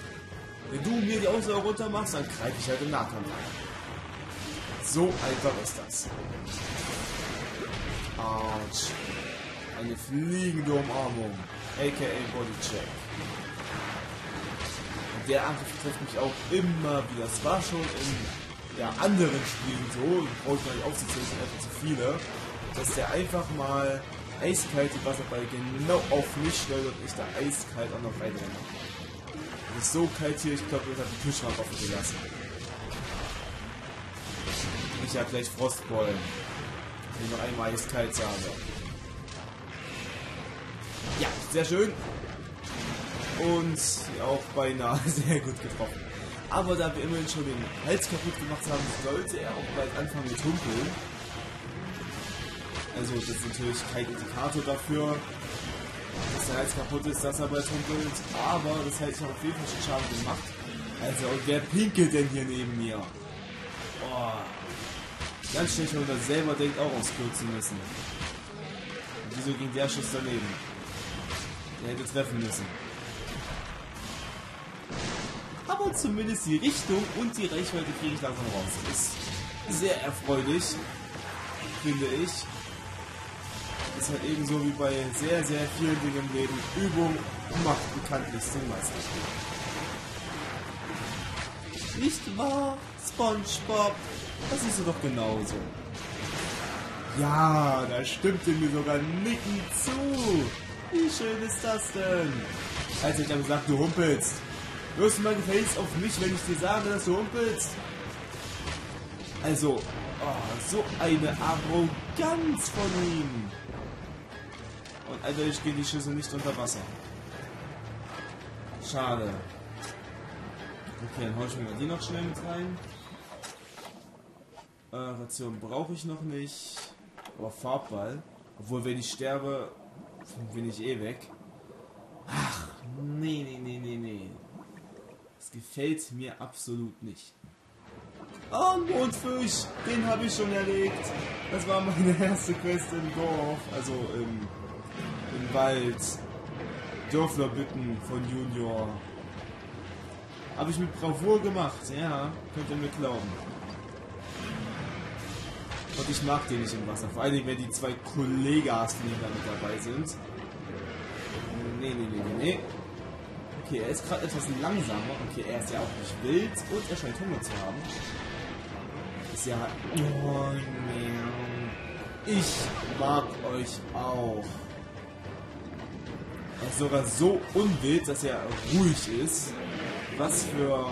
Speaker 1: Wenn du mir die Ausdauer runter machst, dann greife ich halt im Nahkampf an. So einfach ist das. Autsch. Eine fliegende Umarmung. AKA Bodycheck. Und der Angriff trifft mich auch immer wieder. Das war schon in ja, anderen Spielen so, brauche ich gar nicht aufzuzählen, sind einfach zu viele, dass der einfach mal eiskalt die Wasserball genau auf mich stellt und ich da eiskalt auch noch reinrenne. Es ist so kalt hier, ich glaube, ich habe den Kühlschrank offen gelassen. Ich habe gleich Frostbollen. Wenn ich noch einmal eiskalt sage. Ja, sehr schön. Und auch beinahe sehr gut getroffen. Aber da wir immerhin schon den Hals kaputt gemacht haben, sollte er auch bald anfangen mit Humpeln. Also das ist natürlich kein Indikator dafür, dass der Hals kaputt ist, dass er bald humpelt. Aber das hätte ich auf jeden Fall schon Schaden gemacht. Also, und wer pinkelt denn hier neben mir? Boah. Ganz schlecht, wenn man das selber denkt, auch zu müssen. Und wieso ging der Schuss daneben? Der hätte treffen müssen. Aber zumindest die Richtung und die Reichweite kriege ich langsam raus. Das ist sehr erfreulich, finde ich ist halt ebenso wie bei sehr, sehr vielen Dingen im Leben. Übung macht bekanntlich zum Meister. Nicht wahr, SpongeBob? Das ist doch genauso. Ja, da stimmte mir sogar Nicken zu. Wie schön ist das denn? Als ich dann gesagt, du humpelst. Wirst du mal gefälligst auf mich, wenn ich dir sage, dass du humpelst? Also, oh, so eine Arroganz von ihm. Und eindeutig gehen die Schüsse nicht unter Wasser. Schade. Okay, dann hau ich mir mal die noch schnell mit rein. Äh, Ration brauche ich noch nicht. Aber Farbball. Obwohl, wenn ich sterbe, bin ich eh weg. Ach, nee, nee, nee, nee, nee. Das gefällt mir absolut nicht. Oh, Mondfisch, den habe ich schon erlegt. Das war meine erste Quest im Dorf, also im, im Wald. Dörflerbitten von Junior. Habe ich mit Bravour gemacht, ja, könnt ihr mir glauben. Und ich mag den nicht im Wasser, vor allem wenn die zwei Kollegas von ihm da mit dabei sind. Nee, nee, nee, nee, nee. Okay, er ist gerade etwas langsamer. Okay, er ist ja auch nicht wild und er scheint Hunger zu haben. Ist ja... Oh, nee. Ich mag euch auch. Ist sogar so unwild, dass er ruhig ist. Was für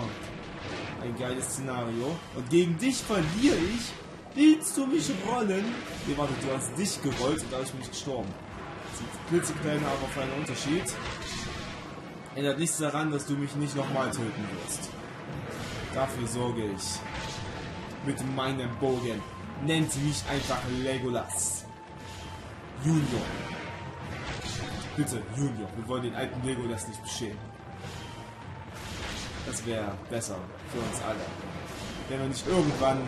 Speaker 1: ein geiles Szenario. Und gegen dich verliere ich. Willst du mich rollen? Nee, warte, du hast dich gerollt und dadurch bin ich gestorben. Das ist ein klitzekleiner, aber feiner Unterschied. Ändert nichts daran, dass du mich nicht nochmal töten wirst. Dafür sorge ich. Mit meinem Bogen. Nennt mich einfach Legolas. Junior. Bitte, Junior. Wir wollen den alten Legolas nicht beschämen. Das wäre besser für uns alle. Wenn wir nicht irgendwann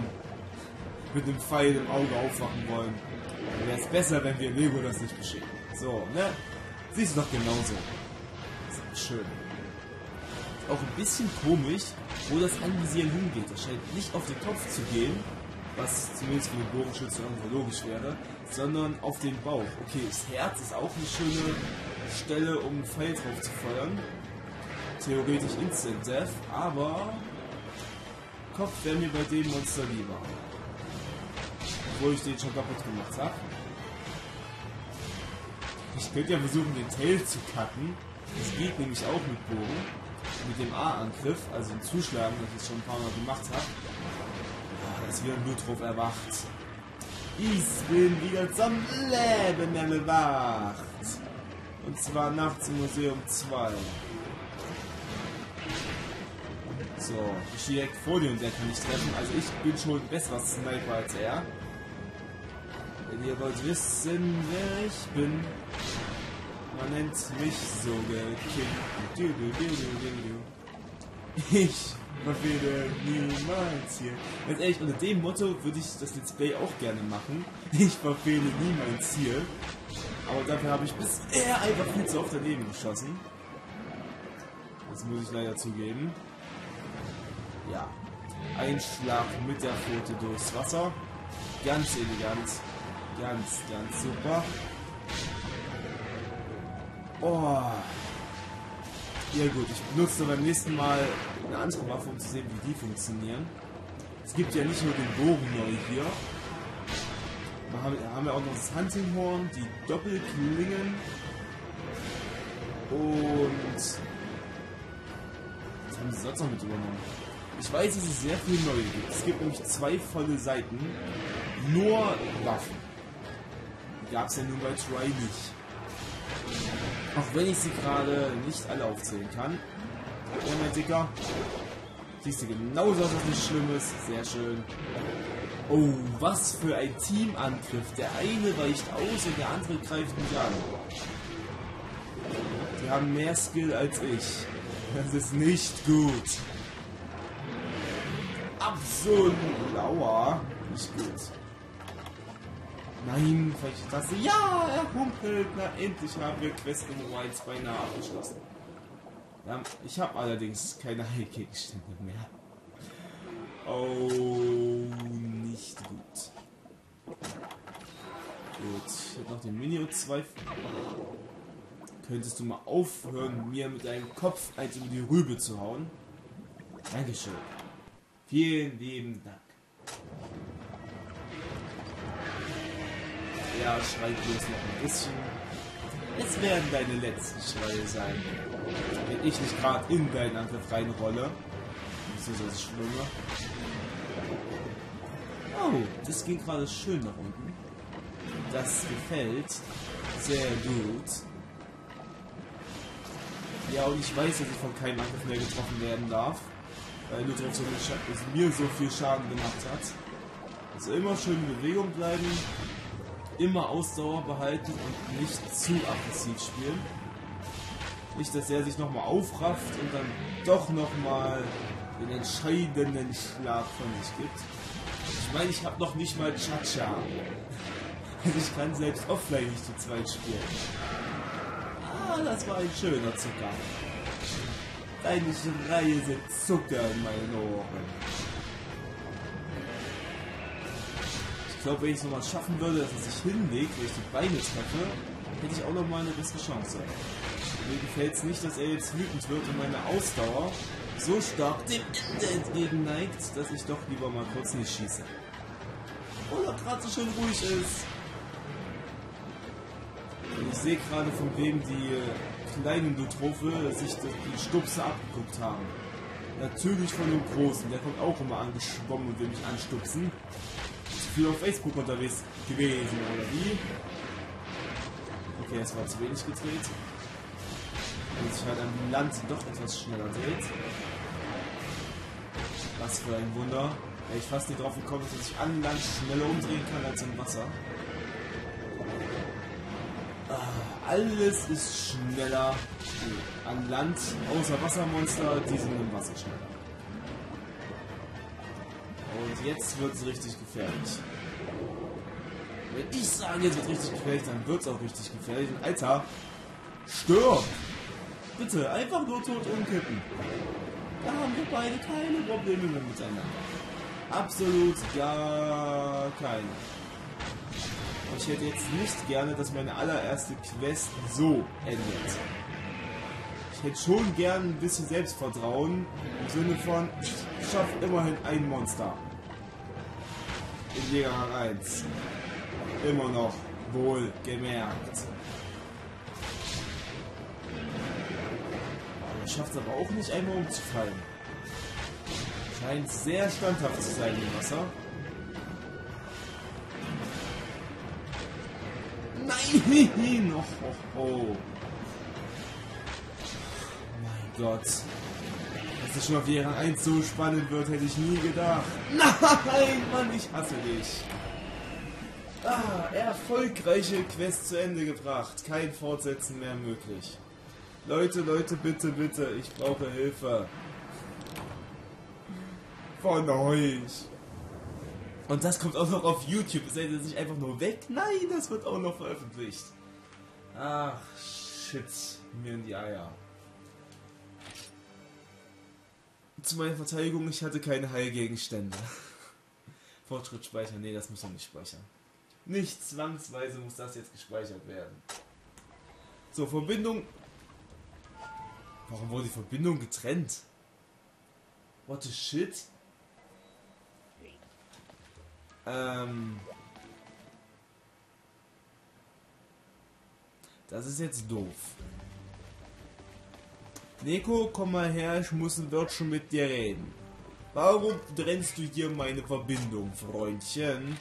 Speaker 1: mit einem Pfeil im Auge aufwachen wollen, dann wäre es besser, wenn wir Legolas nicht beschämen. So, ne? Siehst du doch genauso. Schön. Ist auch ein bisschen komisch, wo das Anvisieren hingeht. Das scheint nicht auf den Kopf zu gehen, was zumindest für den Bogenschützen irgendwo logisch wäre, sondern auf den Bauch. Okay, das Herz ist auch eine schöne Stelle, um einen Pfeil drauf zu feuern. Theoretisch Instant Death, aber Kopf wäre mir bei dem Monster lieber. Obwohl ich den schon kaputt gemacht habe. Ich könnte ja versuchen, den Tail zu cutten. Das geht nämlich auch mit Bogen. Mit dem A-Angriff, also ein Zuschlagen, das ich schon ein paar Mal gemacht habe. Ja, ist wieder ein Blutruf erwacht. Ich bin wieder zum Leben erwacht. Und zwar nachts im Museum 2. So, ich stehe direkt vor dir und der kann nicht treffen. Also ich bin schon ein besserer Sniper als er. Wenn ihr wollt wissen, wer ich bin, man nennt mich sogar King. Ich verfehle niemals hier. Ganz ehrlich, unter dem Motto würde ich das Let's Play auch gerne machen. Ich verfehle nie mein Ziel. Aber dafür habe ich bisher einfach viel zu oft daneben geschossen. Das muss ich leider zugeben. Ja. Einschlag mit der Pfote durchs Wasser. Ganz elegant. Ganz, ganz super. Oh. Ja gut, ich benutze beim nächsten Mal eine andere Waffe, um zu sehen, wie die funktionieren. Es gibt ja nicht nur den Bogen neu hier. Wir haben, haben wir auch noch das Huntinghorn, die Doppelklingen und was haben sie sonst noch mit übernommen? Ich weiß, dass es sehr viel neu gibt. Es gibt nämlich zwei volle Seiten, nur Waffen. Gab es ja nun bei Try nicht. Auch wenn ich sie gerade nicht alle aufzählen kann. Ja, mein Dicker. Siehst du genauso aus, dass nichts schlimm ist. Sehr schön. Oh, was für ein Teamangriff. Der eine weicht aus und der andere greift mich an. Die haben mehr Skill als ich. Das ist nicht gut. Absolut lauer. Nicht gut. Nein, falsche Taste. Ja, er humpelt. Na, endlich haben wir Quest Nummer 1 beinahe abgeschlossen. Ich habe allerdings keine Heilgegenstände mehr. Oh, nicht gut. Gut, ich habe noch den Minio 2. Könntest du mal aufhören, mir mit deinem Kopf eins über die Rübe zu hauen? Dankeschön. Vielen lieben Dank. Ja, schrei bloß noch ein bisschen. Es werden deine letzten Schreie sein. Wenn ich nicht gerade in deinen Angriff reinrolle. Das Schlimme. Oh, das ging gerade schön nach unten. Das gefällt. Sehr gut. Ja, und ich weiß, dass ich von keinem Angriff mehr getroffen werden darf. Weil Luther so mir so viel Schaden gemacht hat. Also immer schön in Bewegung bleiben, immer Ausdauer behalten und nicht zu aggressiv spielen. Nicht, dass er sich nochmal aufrafft und dann doch nochmal den entscheidenden Schlag von sich gibt. Ich meine, ich habe noch nicht mal Cha-Cha. Also ich kann selbst offline nicht zu zweit spielen. Ah, das war ein schöner Zucker. Deine Schreie sind Zucker in meinen Ohren. Glaube, wenn ich es nochmal schaffen würde, dass er sich hinlegt, wenn ich die Beine treffe, hätte ich auch nochmal eine bessere Chance. Mir gefällt es nicht, dass er jetzt wütend wird und meine Ausdauer so stark dem Ende entgegenneigt, dass ich doch lieber mal kurz nicht schieße. Oder gerade so schön ruhig ist. Und ich sehe gerade, von wem die kleinen Dutrophe sich die Stupse abgeguckt haben. Natürlich von dem Großen, der kommt auch immer angeschwommen und will mich anstupsen. Viel auf Facebook unterwegs gewesen, oder wie? Okay, es war zu wenig gedreht. Und sich halt am Land doch etwas schneller dreht. Was für ein Wunder. Wäre ich fast nicht drauf gekommen, dass ich an Land schneller umdrehen kann als im Wasser. Ah, alles ist schneller an Land, außer Wassermonster, die sind im Wasser schneller. Und jetzt wird es richtig gefährlich. Wenn ich sage, jetzt wird richtig gefährlich, dann wird es auch richtig gefährlich. Und Alter, stirb! Bitte, einfach nur tot umkippen. Da haben wir beide keine Probleme mehr miteinander. Absolut gar keine. Ich hätte jetzt nicht gerne, dass meine allererste Quest so endet. Ich hätte schon gern ein bisschen Selbstvertrauen im Sinne von, ich schaffe immerhin ein Monster. In Jäger 1. Immer noch wohl gemerkt. Er schafft es aber auch nicht einmal umzufallen. Scheint sehr standhaft zu sein im Wasser. Nein! Oh, oh, oh. Mein Gott. Dass es schon auf Jäger 1 so spannend wird, hätte ich nie gedacht. Nein, Mann, ich hasse dich. Ah, erfolgreiche Quest zu Ende gebracht. Kein Fortsetzen mehr möglich. Leute, Leute, bitte, bitte, ich brauche Hilfe. Von euch. Und das kommt auch noch auf YouTube. Ist das nicht einfach nur weg? Nein, das wird auch noch veröffentlicht. Ach, shit. Mir in die Eier. Zu meiner Verteidigung, ich hatte keine Heilgegenstände. Fortschritt speichern. Nee, das muss man nicht speichern. Nicht zwangsweise muss das jetzt gespeichert werden. So, Verbindung. Warum wurde die Verbindung getrennt? What the shit? Ähm. Das ist jetzt doof. Neko, komm mal her, ich muss ein Wörtchen mit dir reden. Warum trennst du hier meine Verbindung, Freundchen?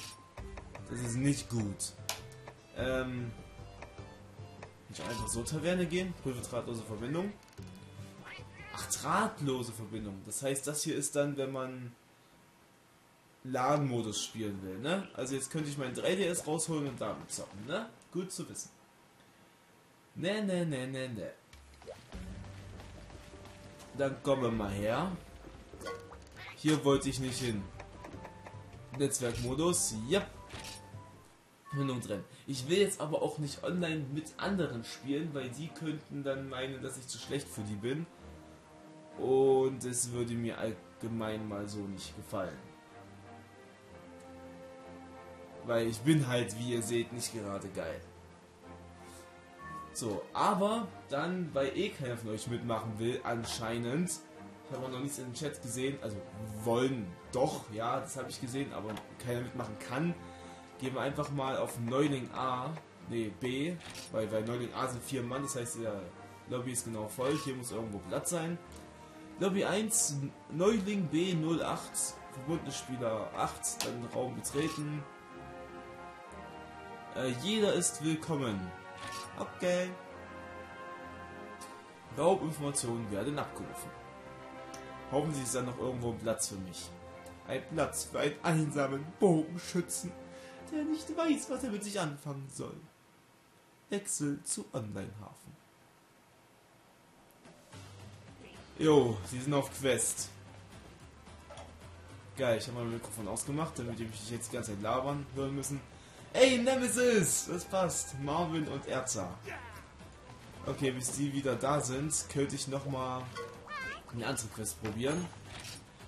Speaker 1: Das ist nicht gut. Ähm. Ich einfach so Taverne gehen? Prüfe drahtlose Verbindung. Ach, drahtlose Verbindung. Das heißt, das hier ist dann, wenn man LAN-Modus spielen will, ne? Also jetzt könnte ich meinen 3DS rausholen und damit zocken, ne? Gut zu wissen. Ne, ne, ne, ne, ne. Dann wir mal her. Hier wollte ich nicht hin. Netzwerkmodus, ja. Verbindung drin. Ich will jetzt aber auch nicht online mit anderen spielen, weil die könnten dann meinen, dass ich zu schlecht für die bin. Und es würde mir allgemein mal so nicht gefallen. Weil ich bin halt, wie ihr seht, nicht gerade geil. So, aber dann, weil eh keiner von euch mitmachen will, anscheinend, ich habe noch nichts in den Chat gesehen, also wollen doch, ja, das habe ich gesehen, aber keiner mitmachen kann, gehen wir einfach mal auf Neuling A, nee, B, weil bei Neuling A sind vier Mann, das heißt, der Lobby ist genau voll, hier muss irgendwo Platz sein. Lobby 1, Neuling B08, verbundene Spieler 8, dann Raum betreten, äh, jeder ist willkommen. Okay. Raubinformationen werden abgerufen. Hoffen Sie ist dann noch irgendwo ein Platz für mich. Ein Platz für einen einsamen Bogenschützen, der nicht weiß, was er mit sich anfangen soll. Wechsel zu Online-Hafen. Jo, sie sind auf Quest. Geil, ich habe mein Mikrofon ausgemacht, damit die mich jetzt die ganze Zeit labern hören müssen. Ey, Nemesis! Das passt. Marvin und Erza. Okay, bis die wieder da sind, könnte ich nochmal eine andere Quest probieren.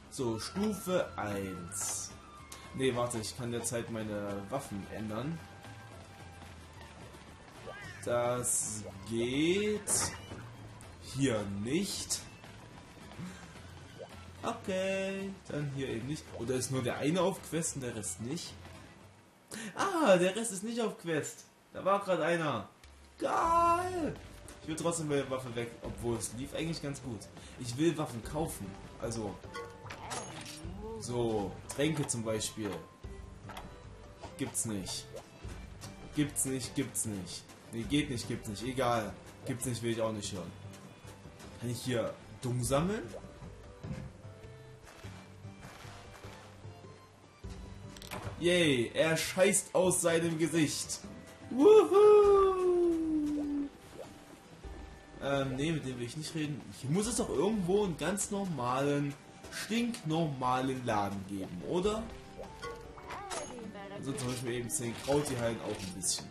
Speaker 1: So, Stufe 1. Ne, warte, ich kann derzeit meine Waffen ändern. Das geht hier nicht. Okay, dann hier eben nicht. Oder ist nur der eine auf Quest und der Rest nicht? Ah, der Rest ist nicht auf Quest. Da war gerade einer. Geil! Ich will trotzdem meine Waffe weg, obwohl es lief eigentlich ganz gut. Ich will Waffen kaufen. Also, so, Tränke zum Beispiel. Gibt's nicht. Gibt's nicht, gibt's nicht. Nee, geht nicht, gibt's nicht. Egal. Gibt's nicht, will ich auch nicht hören. Kann ich hier dumm sammeln? Yay, er scheißt aus seinem Gesicht. Woohoo! Ähm, nee, mit dem will ich nicht reden. Hier muss es doch irgendwo einen ganz normalen, stinknormalen Laden geben, oder? Also zum Beispiel eben 10 Kraut, die heilen auch ein bisschen.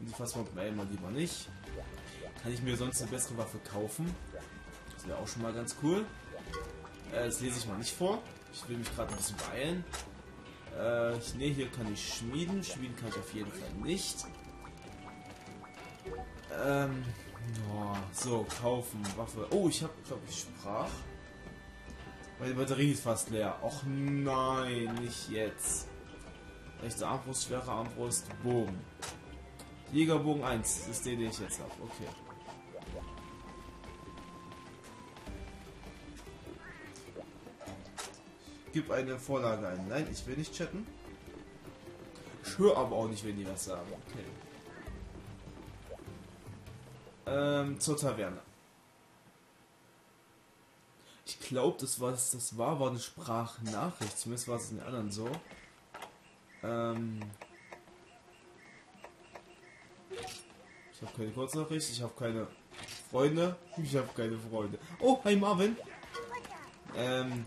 Speaker 1: Und die Fassbomben mal lieber nicht. Kann ich mir sonst eine bessere Waffe kaufen? Das wäre auch schon mal ganz cool. Äh, das lese ich mal nicht vor. Ich will mich gerade ein bisschen beeilen. Äh, nee, hier kann ich schmieden. Schmieden kann ich auf jeden Fall nicht. Ähm, oh, so, kaufen, Waffe. Oh, ich habe, glaube ich, Sprach. Meine Batterie ist fast leer. Och nein, nicht jetzt. Rechte Armbrust, schwere Armbrust, Bogen. Jägerbogen 1, das ist den, den ich jetzt habe. Okay. Gib eine Vorlage ein. Nein, ich will nicht chatten. Ich höre aber auch nicht, wenn die was sagen. Okay. Ähm, zur Taverne. Ich glaube, das was das war, war eine Sprachnachricht. Zumindest war es in den anderen so. Ähm ich habe keine Kurznachricht, ich habe keine Freunde. Ich habe keine Freunde. Oh, hi Marvin. Ähm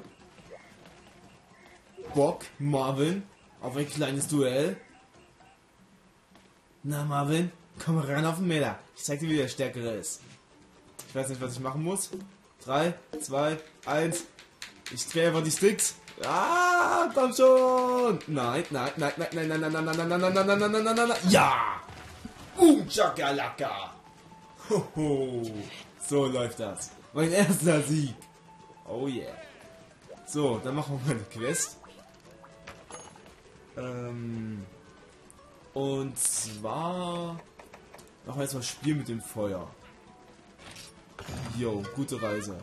Speaker 1: Bock, Marvin, auf ein kleines Duell. Na Marvin, komm ran auf den Meter. Ich zeig dir, wie der Stärkere ist. Ich weiß nicht, was ich machen muss. 3, 2, 1. Ich drehe einfach die Sticks. Ah, komm schon! Nein, nein, nein, nein, nein, nein, nein, nein, nein, nein, nein, nein, nein, nein, nein, nein, nein, nein, Ja! Uh, Chakalaka! Hoho! So läuft das. Mein erster Sieg. Oh yeah. So, dann machen wir mal eine Quest. Ähm, und zwar machen wir jetzt mal Spiel mit dem Feuer. Yo, gute Reise.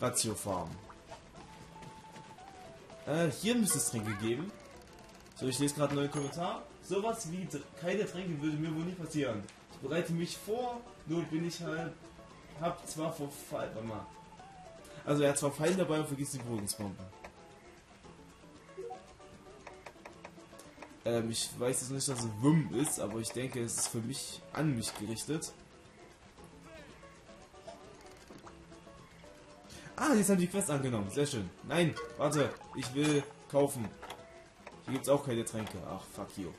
Speaker 1: Ratio Farm. Äh, hier müsste es Tränke geben. So, ich lese gerade einen neuen Kommentar. Sowas wie keine Tränke würde mir wohl nicht passieren. Ich bereite mich vor, nur bin ich halt. Hab zwar vor Fall. Also er hat zwar Fallen dabei und vergisst die Bodensbomben. Ähm, ich weiß jetzt nicht, dass es WUM ist, aber ich denke, es ist für mich an mich gerichtet. Ah, jetzt haben die Quest angenommen. Sehr schön. Nein, warte. Ich will kaufen. Hier gibt es auch keine Tränke. Ach, fuck you.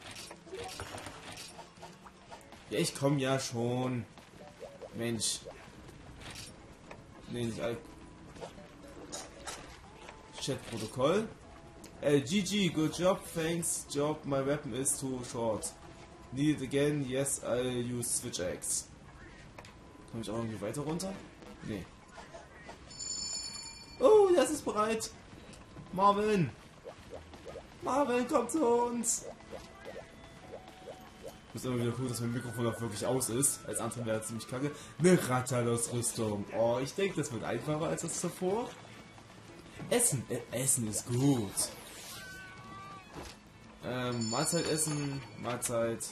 Speaker 1: Ja, ich komme ja schon. Mensch. Nee, nicht Chat-Protokoll. Uh, GG, good job, thanks, job, my weapon is too short. Need it again, yes, I'll use Switch X. Komme ich auch irgendwie weiter runter? Nee. Oh, das ist bereit. Marvin. Marvin, komm zu uns. Ich muss immer wieder cool, dass mein Mikrofon auch wirklich aus ist. Als andere wäre ziemlich kacke. Eine Rattalos-Rüstung. Oh, ich denke, das wird einfacher als das davor. Essen. Äh, Essen ist gut. Ähm, Mahlzeit essen, Mahlzeit,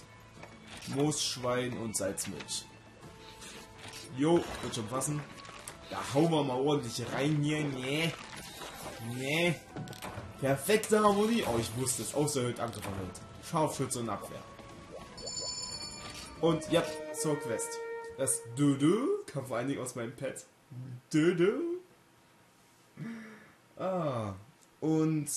Speaker 1: Moosschwein und Salzmilch. Jo, wird schon passen. Da hauen wir mal ordentlich rein hier. Nee. Nee. Perfekte Harmonie. Oh, ich wusste es. Außer erhöht Angriff erhöht. Scharfschütze und Abwehr. Und ja, zur Quest. Das Dödö kam vor allen Dingen aus meinem Pad. Dödö. Ah. Und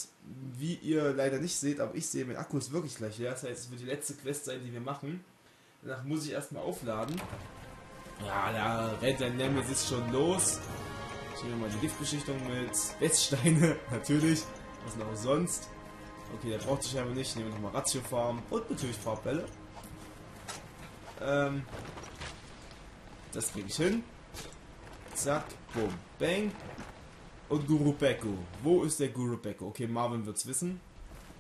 Speaker 1: wie ihr leider nicht seht, aber ich sehe, mein Akku ist wirklich gleich leer. Das heißt, es wird die letzte Quest sein, die wir machen. Danach muss ich erstmal aufladen. Ja, da rennt der Nemesis schon los. Ich nehme mal die Giftbeschichtung mit. Weststeine, natürlich. Was noch sonst. Okay, der braucht sich aber nicht. Ich nehme nochmal Ratiofarm und natürlich Farbbälle. Ähm, das kriege ich hin. Zack, boom, bang. Und Guru Beko. Wo ist der Guru Beko? Okay, Marvin wird's wissen.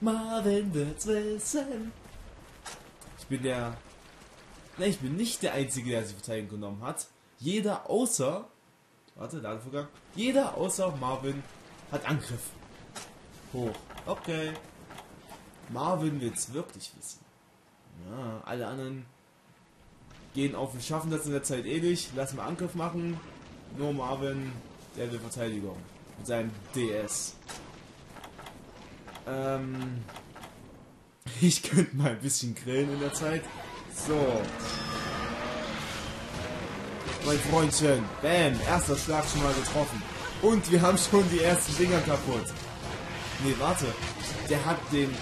Speaker 1: Marvin wird's wissen. Ich bin der. Nein, ich bin nicht der Einzige, der sich Verteidigung genommen hat. Jeder außer. Warte, Ladevorgang. Jeder außer Marvin hat Angriff. Hoch. Okay. Marvin wird's wirklich wissen. Ja, alle anderen gehen auf, wir schaffen das in der Zeit eh nicht, lassen wir Angriff machen. Nur Marvin, der will Verteidigung. Mit seinem DS. Ähm, ich könnte mal ein bisschen grillen in der Zeit. So. Mein Freundchen. Bam. Erster Schlag schon mal getroffen. Und wir haben schon die ersten Dinger kaputt. Nee, warte. Der hat den, äh,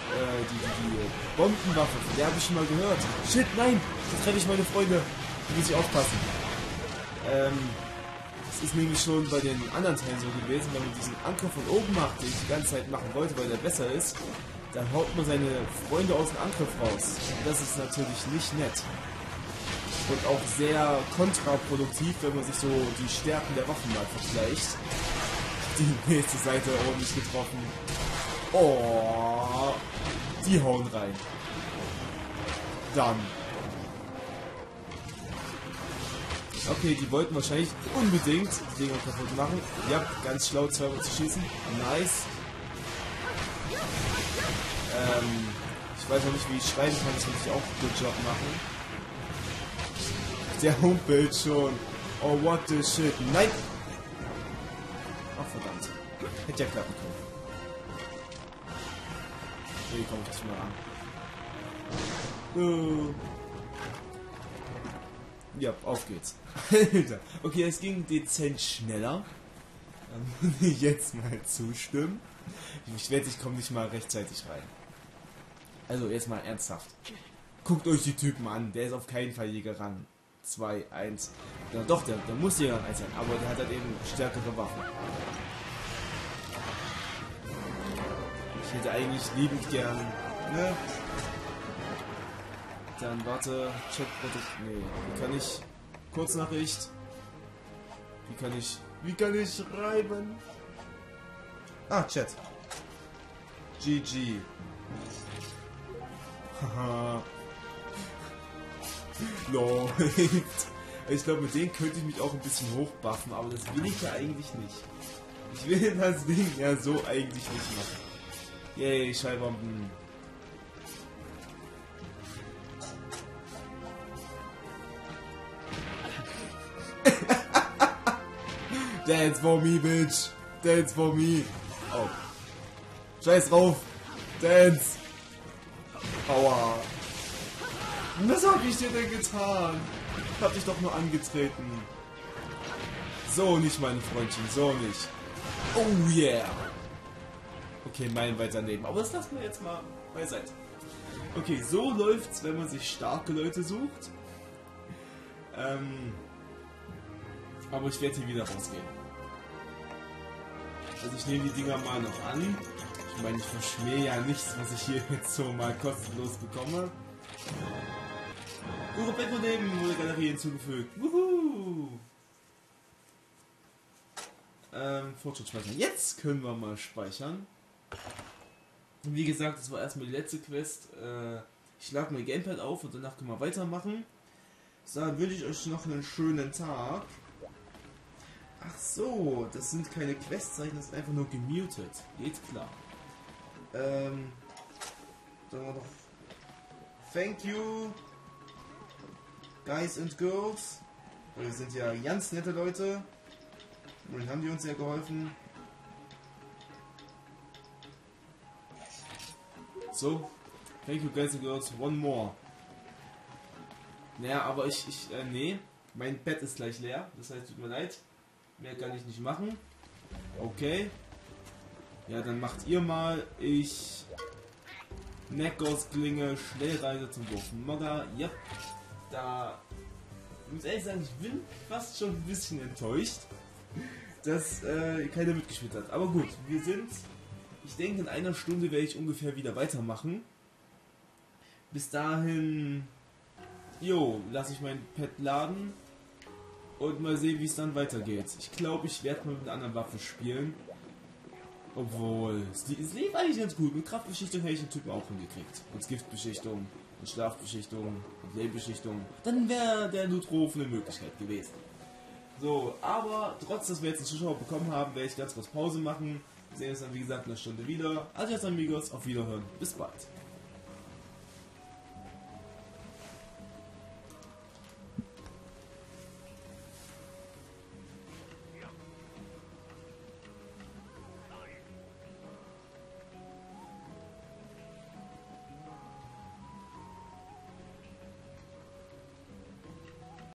Speaker 1: die, die, die Bombenwaffe, von der habe ich schon mal gehört. Shit, nein. Da treffe ich meine Freunde. Da muss ich aufpassen. Ähm, das ist nämlich schon bei den anderen Teilen so gewesen, wenn man diesen Angriff von oben macht, den ich die ganze Zeit machen wollte, weil der besser ist, dann haut man seine Freunde aus dem Angriff raus. Und das ist natürlich nicht nett. Und auch sehr kontraproduktiv, wenn man sich so die Stärken der Waffen mal vergleicht. Die nächste Seite ordentlich getroffen. Oh, die hauen rein. Dann. Okay, die wollten wahrscheinlich unbedingt die Dinger kaputt machen. Ja, ganz schlau, zweimal zu schießen. Nice. Ähm, ich weiß noch nicht, wie ich schreiben kann, das muss ich auch einen Job machen. Der humpelt schon. Oh, what the shit. Nein! Ach, verdammt. Hätte ja klappen können. Hier komme ich das mal an. Uh. Ja, auf geht's. okay, es ging dezent schneller. Da muss ich jetzt mal zustimmen. Ich wette, ich komme nicht mal rechtzeitig rein. Also, jetzt mal ernsthaft. Guckt euch die Typen an. Der ist auf keinen Fall Jäger Rang 2, 1. Ja, doch, der, der muss Jäger Rang 1 sein. Aber der hat halt eben stärkere Waffen. Ich hätte eigentlich liebend gern, ne? Dann warte, Chat Nee, wie kann ich Kurznachricht? Wie kann ich wie kann ich schreiben? Ah, Chat. GG. Haha. Läuft. Ich glaube, mit denen könnte ich mich auch ein bisschen hochbuffen, aber das will ich ja eigentlich nicht. Ich will das Ding ja so eigentlich nicht machen. Yay, Schallbomben. Dance for me, bitch. Dance for me. Oh. Scheiß drauf. Dance. Aua. Was hab ich dir denn getan? Ich hab dich doch nur angetreten. So nicht, meine Freundchen, so nicht. Oh yeah. Okay, mein weiter neben. Aber das lassen wir jetzt mal beiseite. Okay, so läuft's, wenn man sich starke Leute sucht. Ähm, aber ich werde hier wieder rausgehen. Also ich nehme die Dinger mal noch an. Ich meine, ich verschmähe ja nichts, was ich hier jetzt so mal kostenlos bekomme. Guru Beko neben wurde Galerie hinzugefügt. Wuhu! Ähm, Fortschritt speichern. Jetzt können wir mal speichern. Wie gesagt, das war erstmal die letzte Quest. Äh, ich schlage mein Gamepad auf und danach können wir weitermachen. So, dann wünsche ich euch noch einen schönen Tag. Ach so, das sind keine Questzeichen, das ist einfach nur gemutet. Geht klar. Ähm, dann noch Thank you, guys and girls. Wir sind ja ganz nette Leute. Und haben die uns ja geholfen. So. Thank you guys and girls. One more. Naja, aber ich, ich, äh, nee. Mein Bett ist gleich leer. Das heißt, tut mir leid. Mehr kann ich nicht machen. Okay. Ja, dann macht ihr mal. Ich. Neckausglinge, Schnellreise zum Wurf. Mogger, ja. Da. Ich muss ehrlich sagen, ich bin fast schon ein bisschen enttäuscht, dass äh, keiner mitgespielt hat. Aber gut, wir sind. Ich denke, in einer Stunde werde ich ungefähr wieder weitermachen. Bis dahin. Jo, lasse ich mein Pad laden und mal sehen, wie es dann weitergeht. Ich glaube, ich werde mal mit einer anderen Waffe spielen. Obwohl, es, lief eigentlich ganz gut. Mit Kraftbeschichtung hätte ich den Typen auch hingekriegt. Und Giftbeschichtung, und Schlafbeschichtung, und Lebenbeschichtung. Dann wäre der Nutruf eine Möglichkeit gewesen. So, aber trotz, dass wir jetzt einen Zuschauer bekommen haben, werde ich ganz kurz Pause machen. Wir sehen uns dann, wie gesagt, in einer Stunde wieder. Adios, amigos, auf Wiederhören. Bis bald.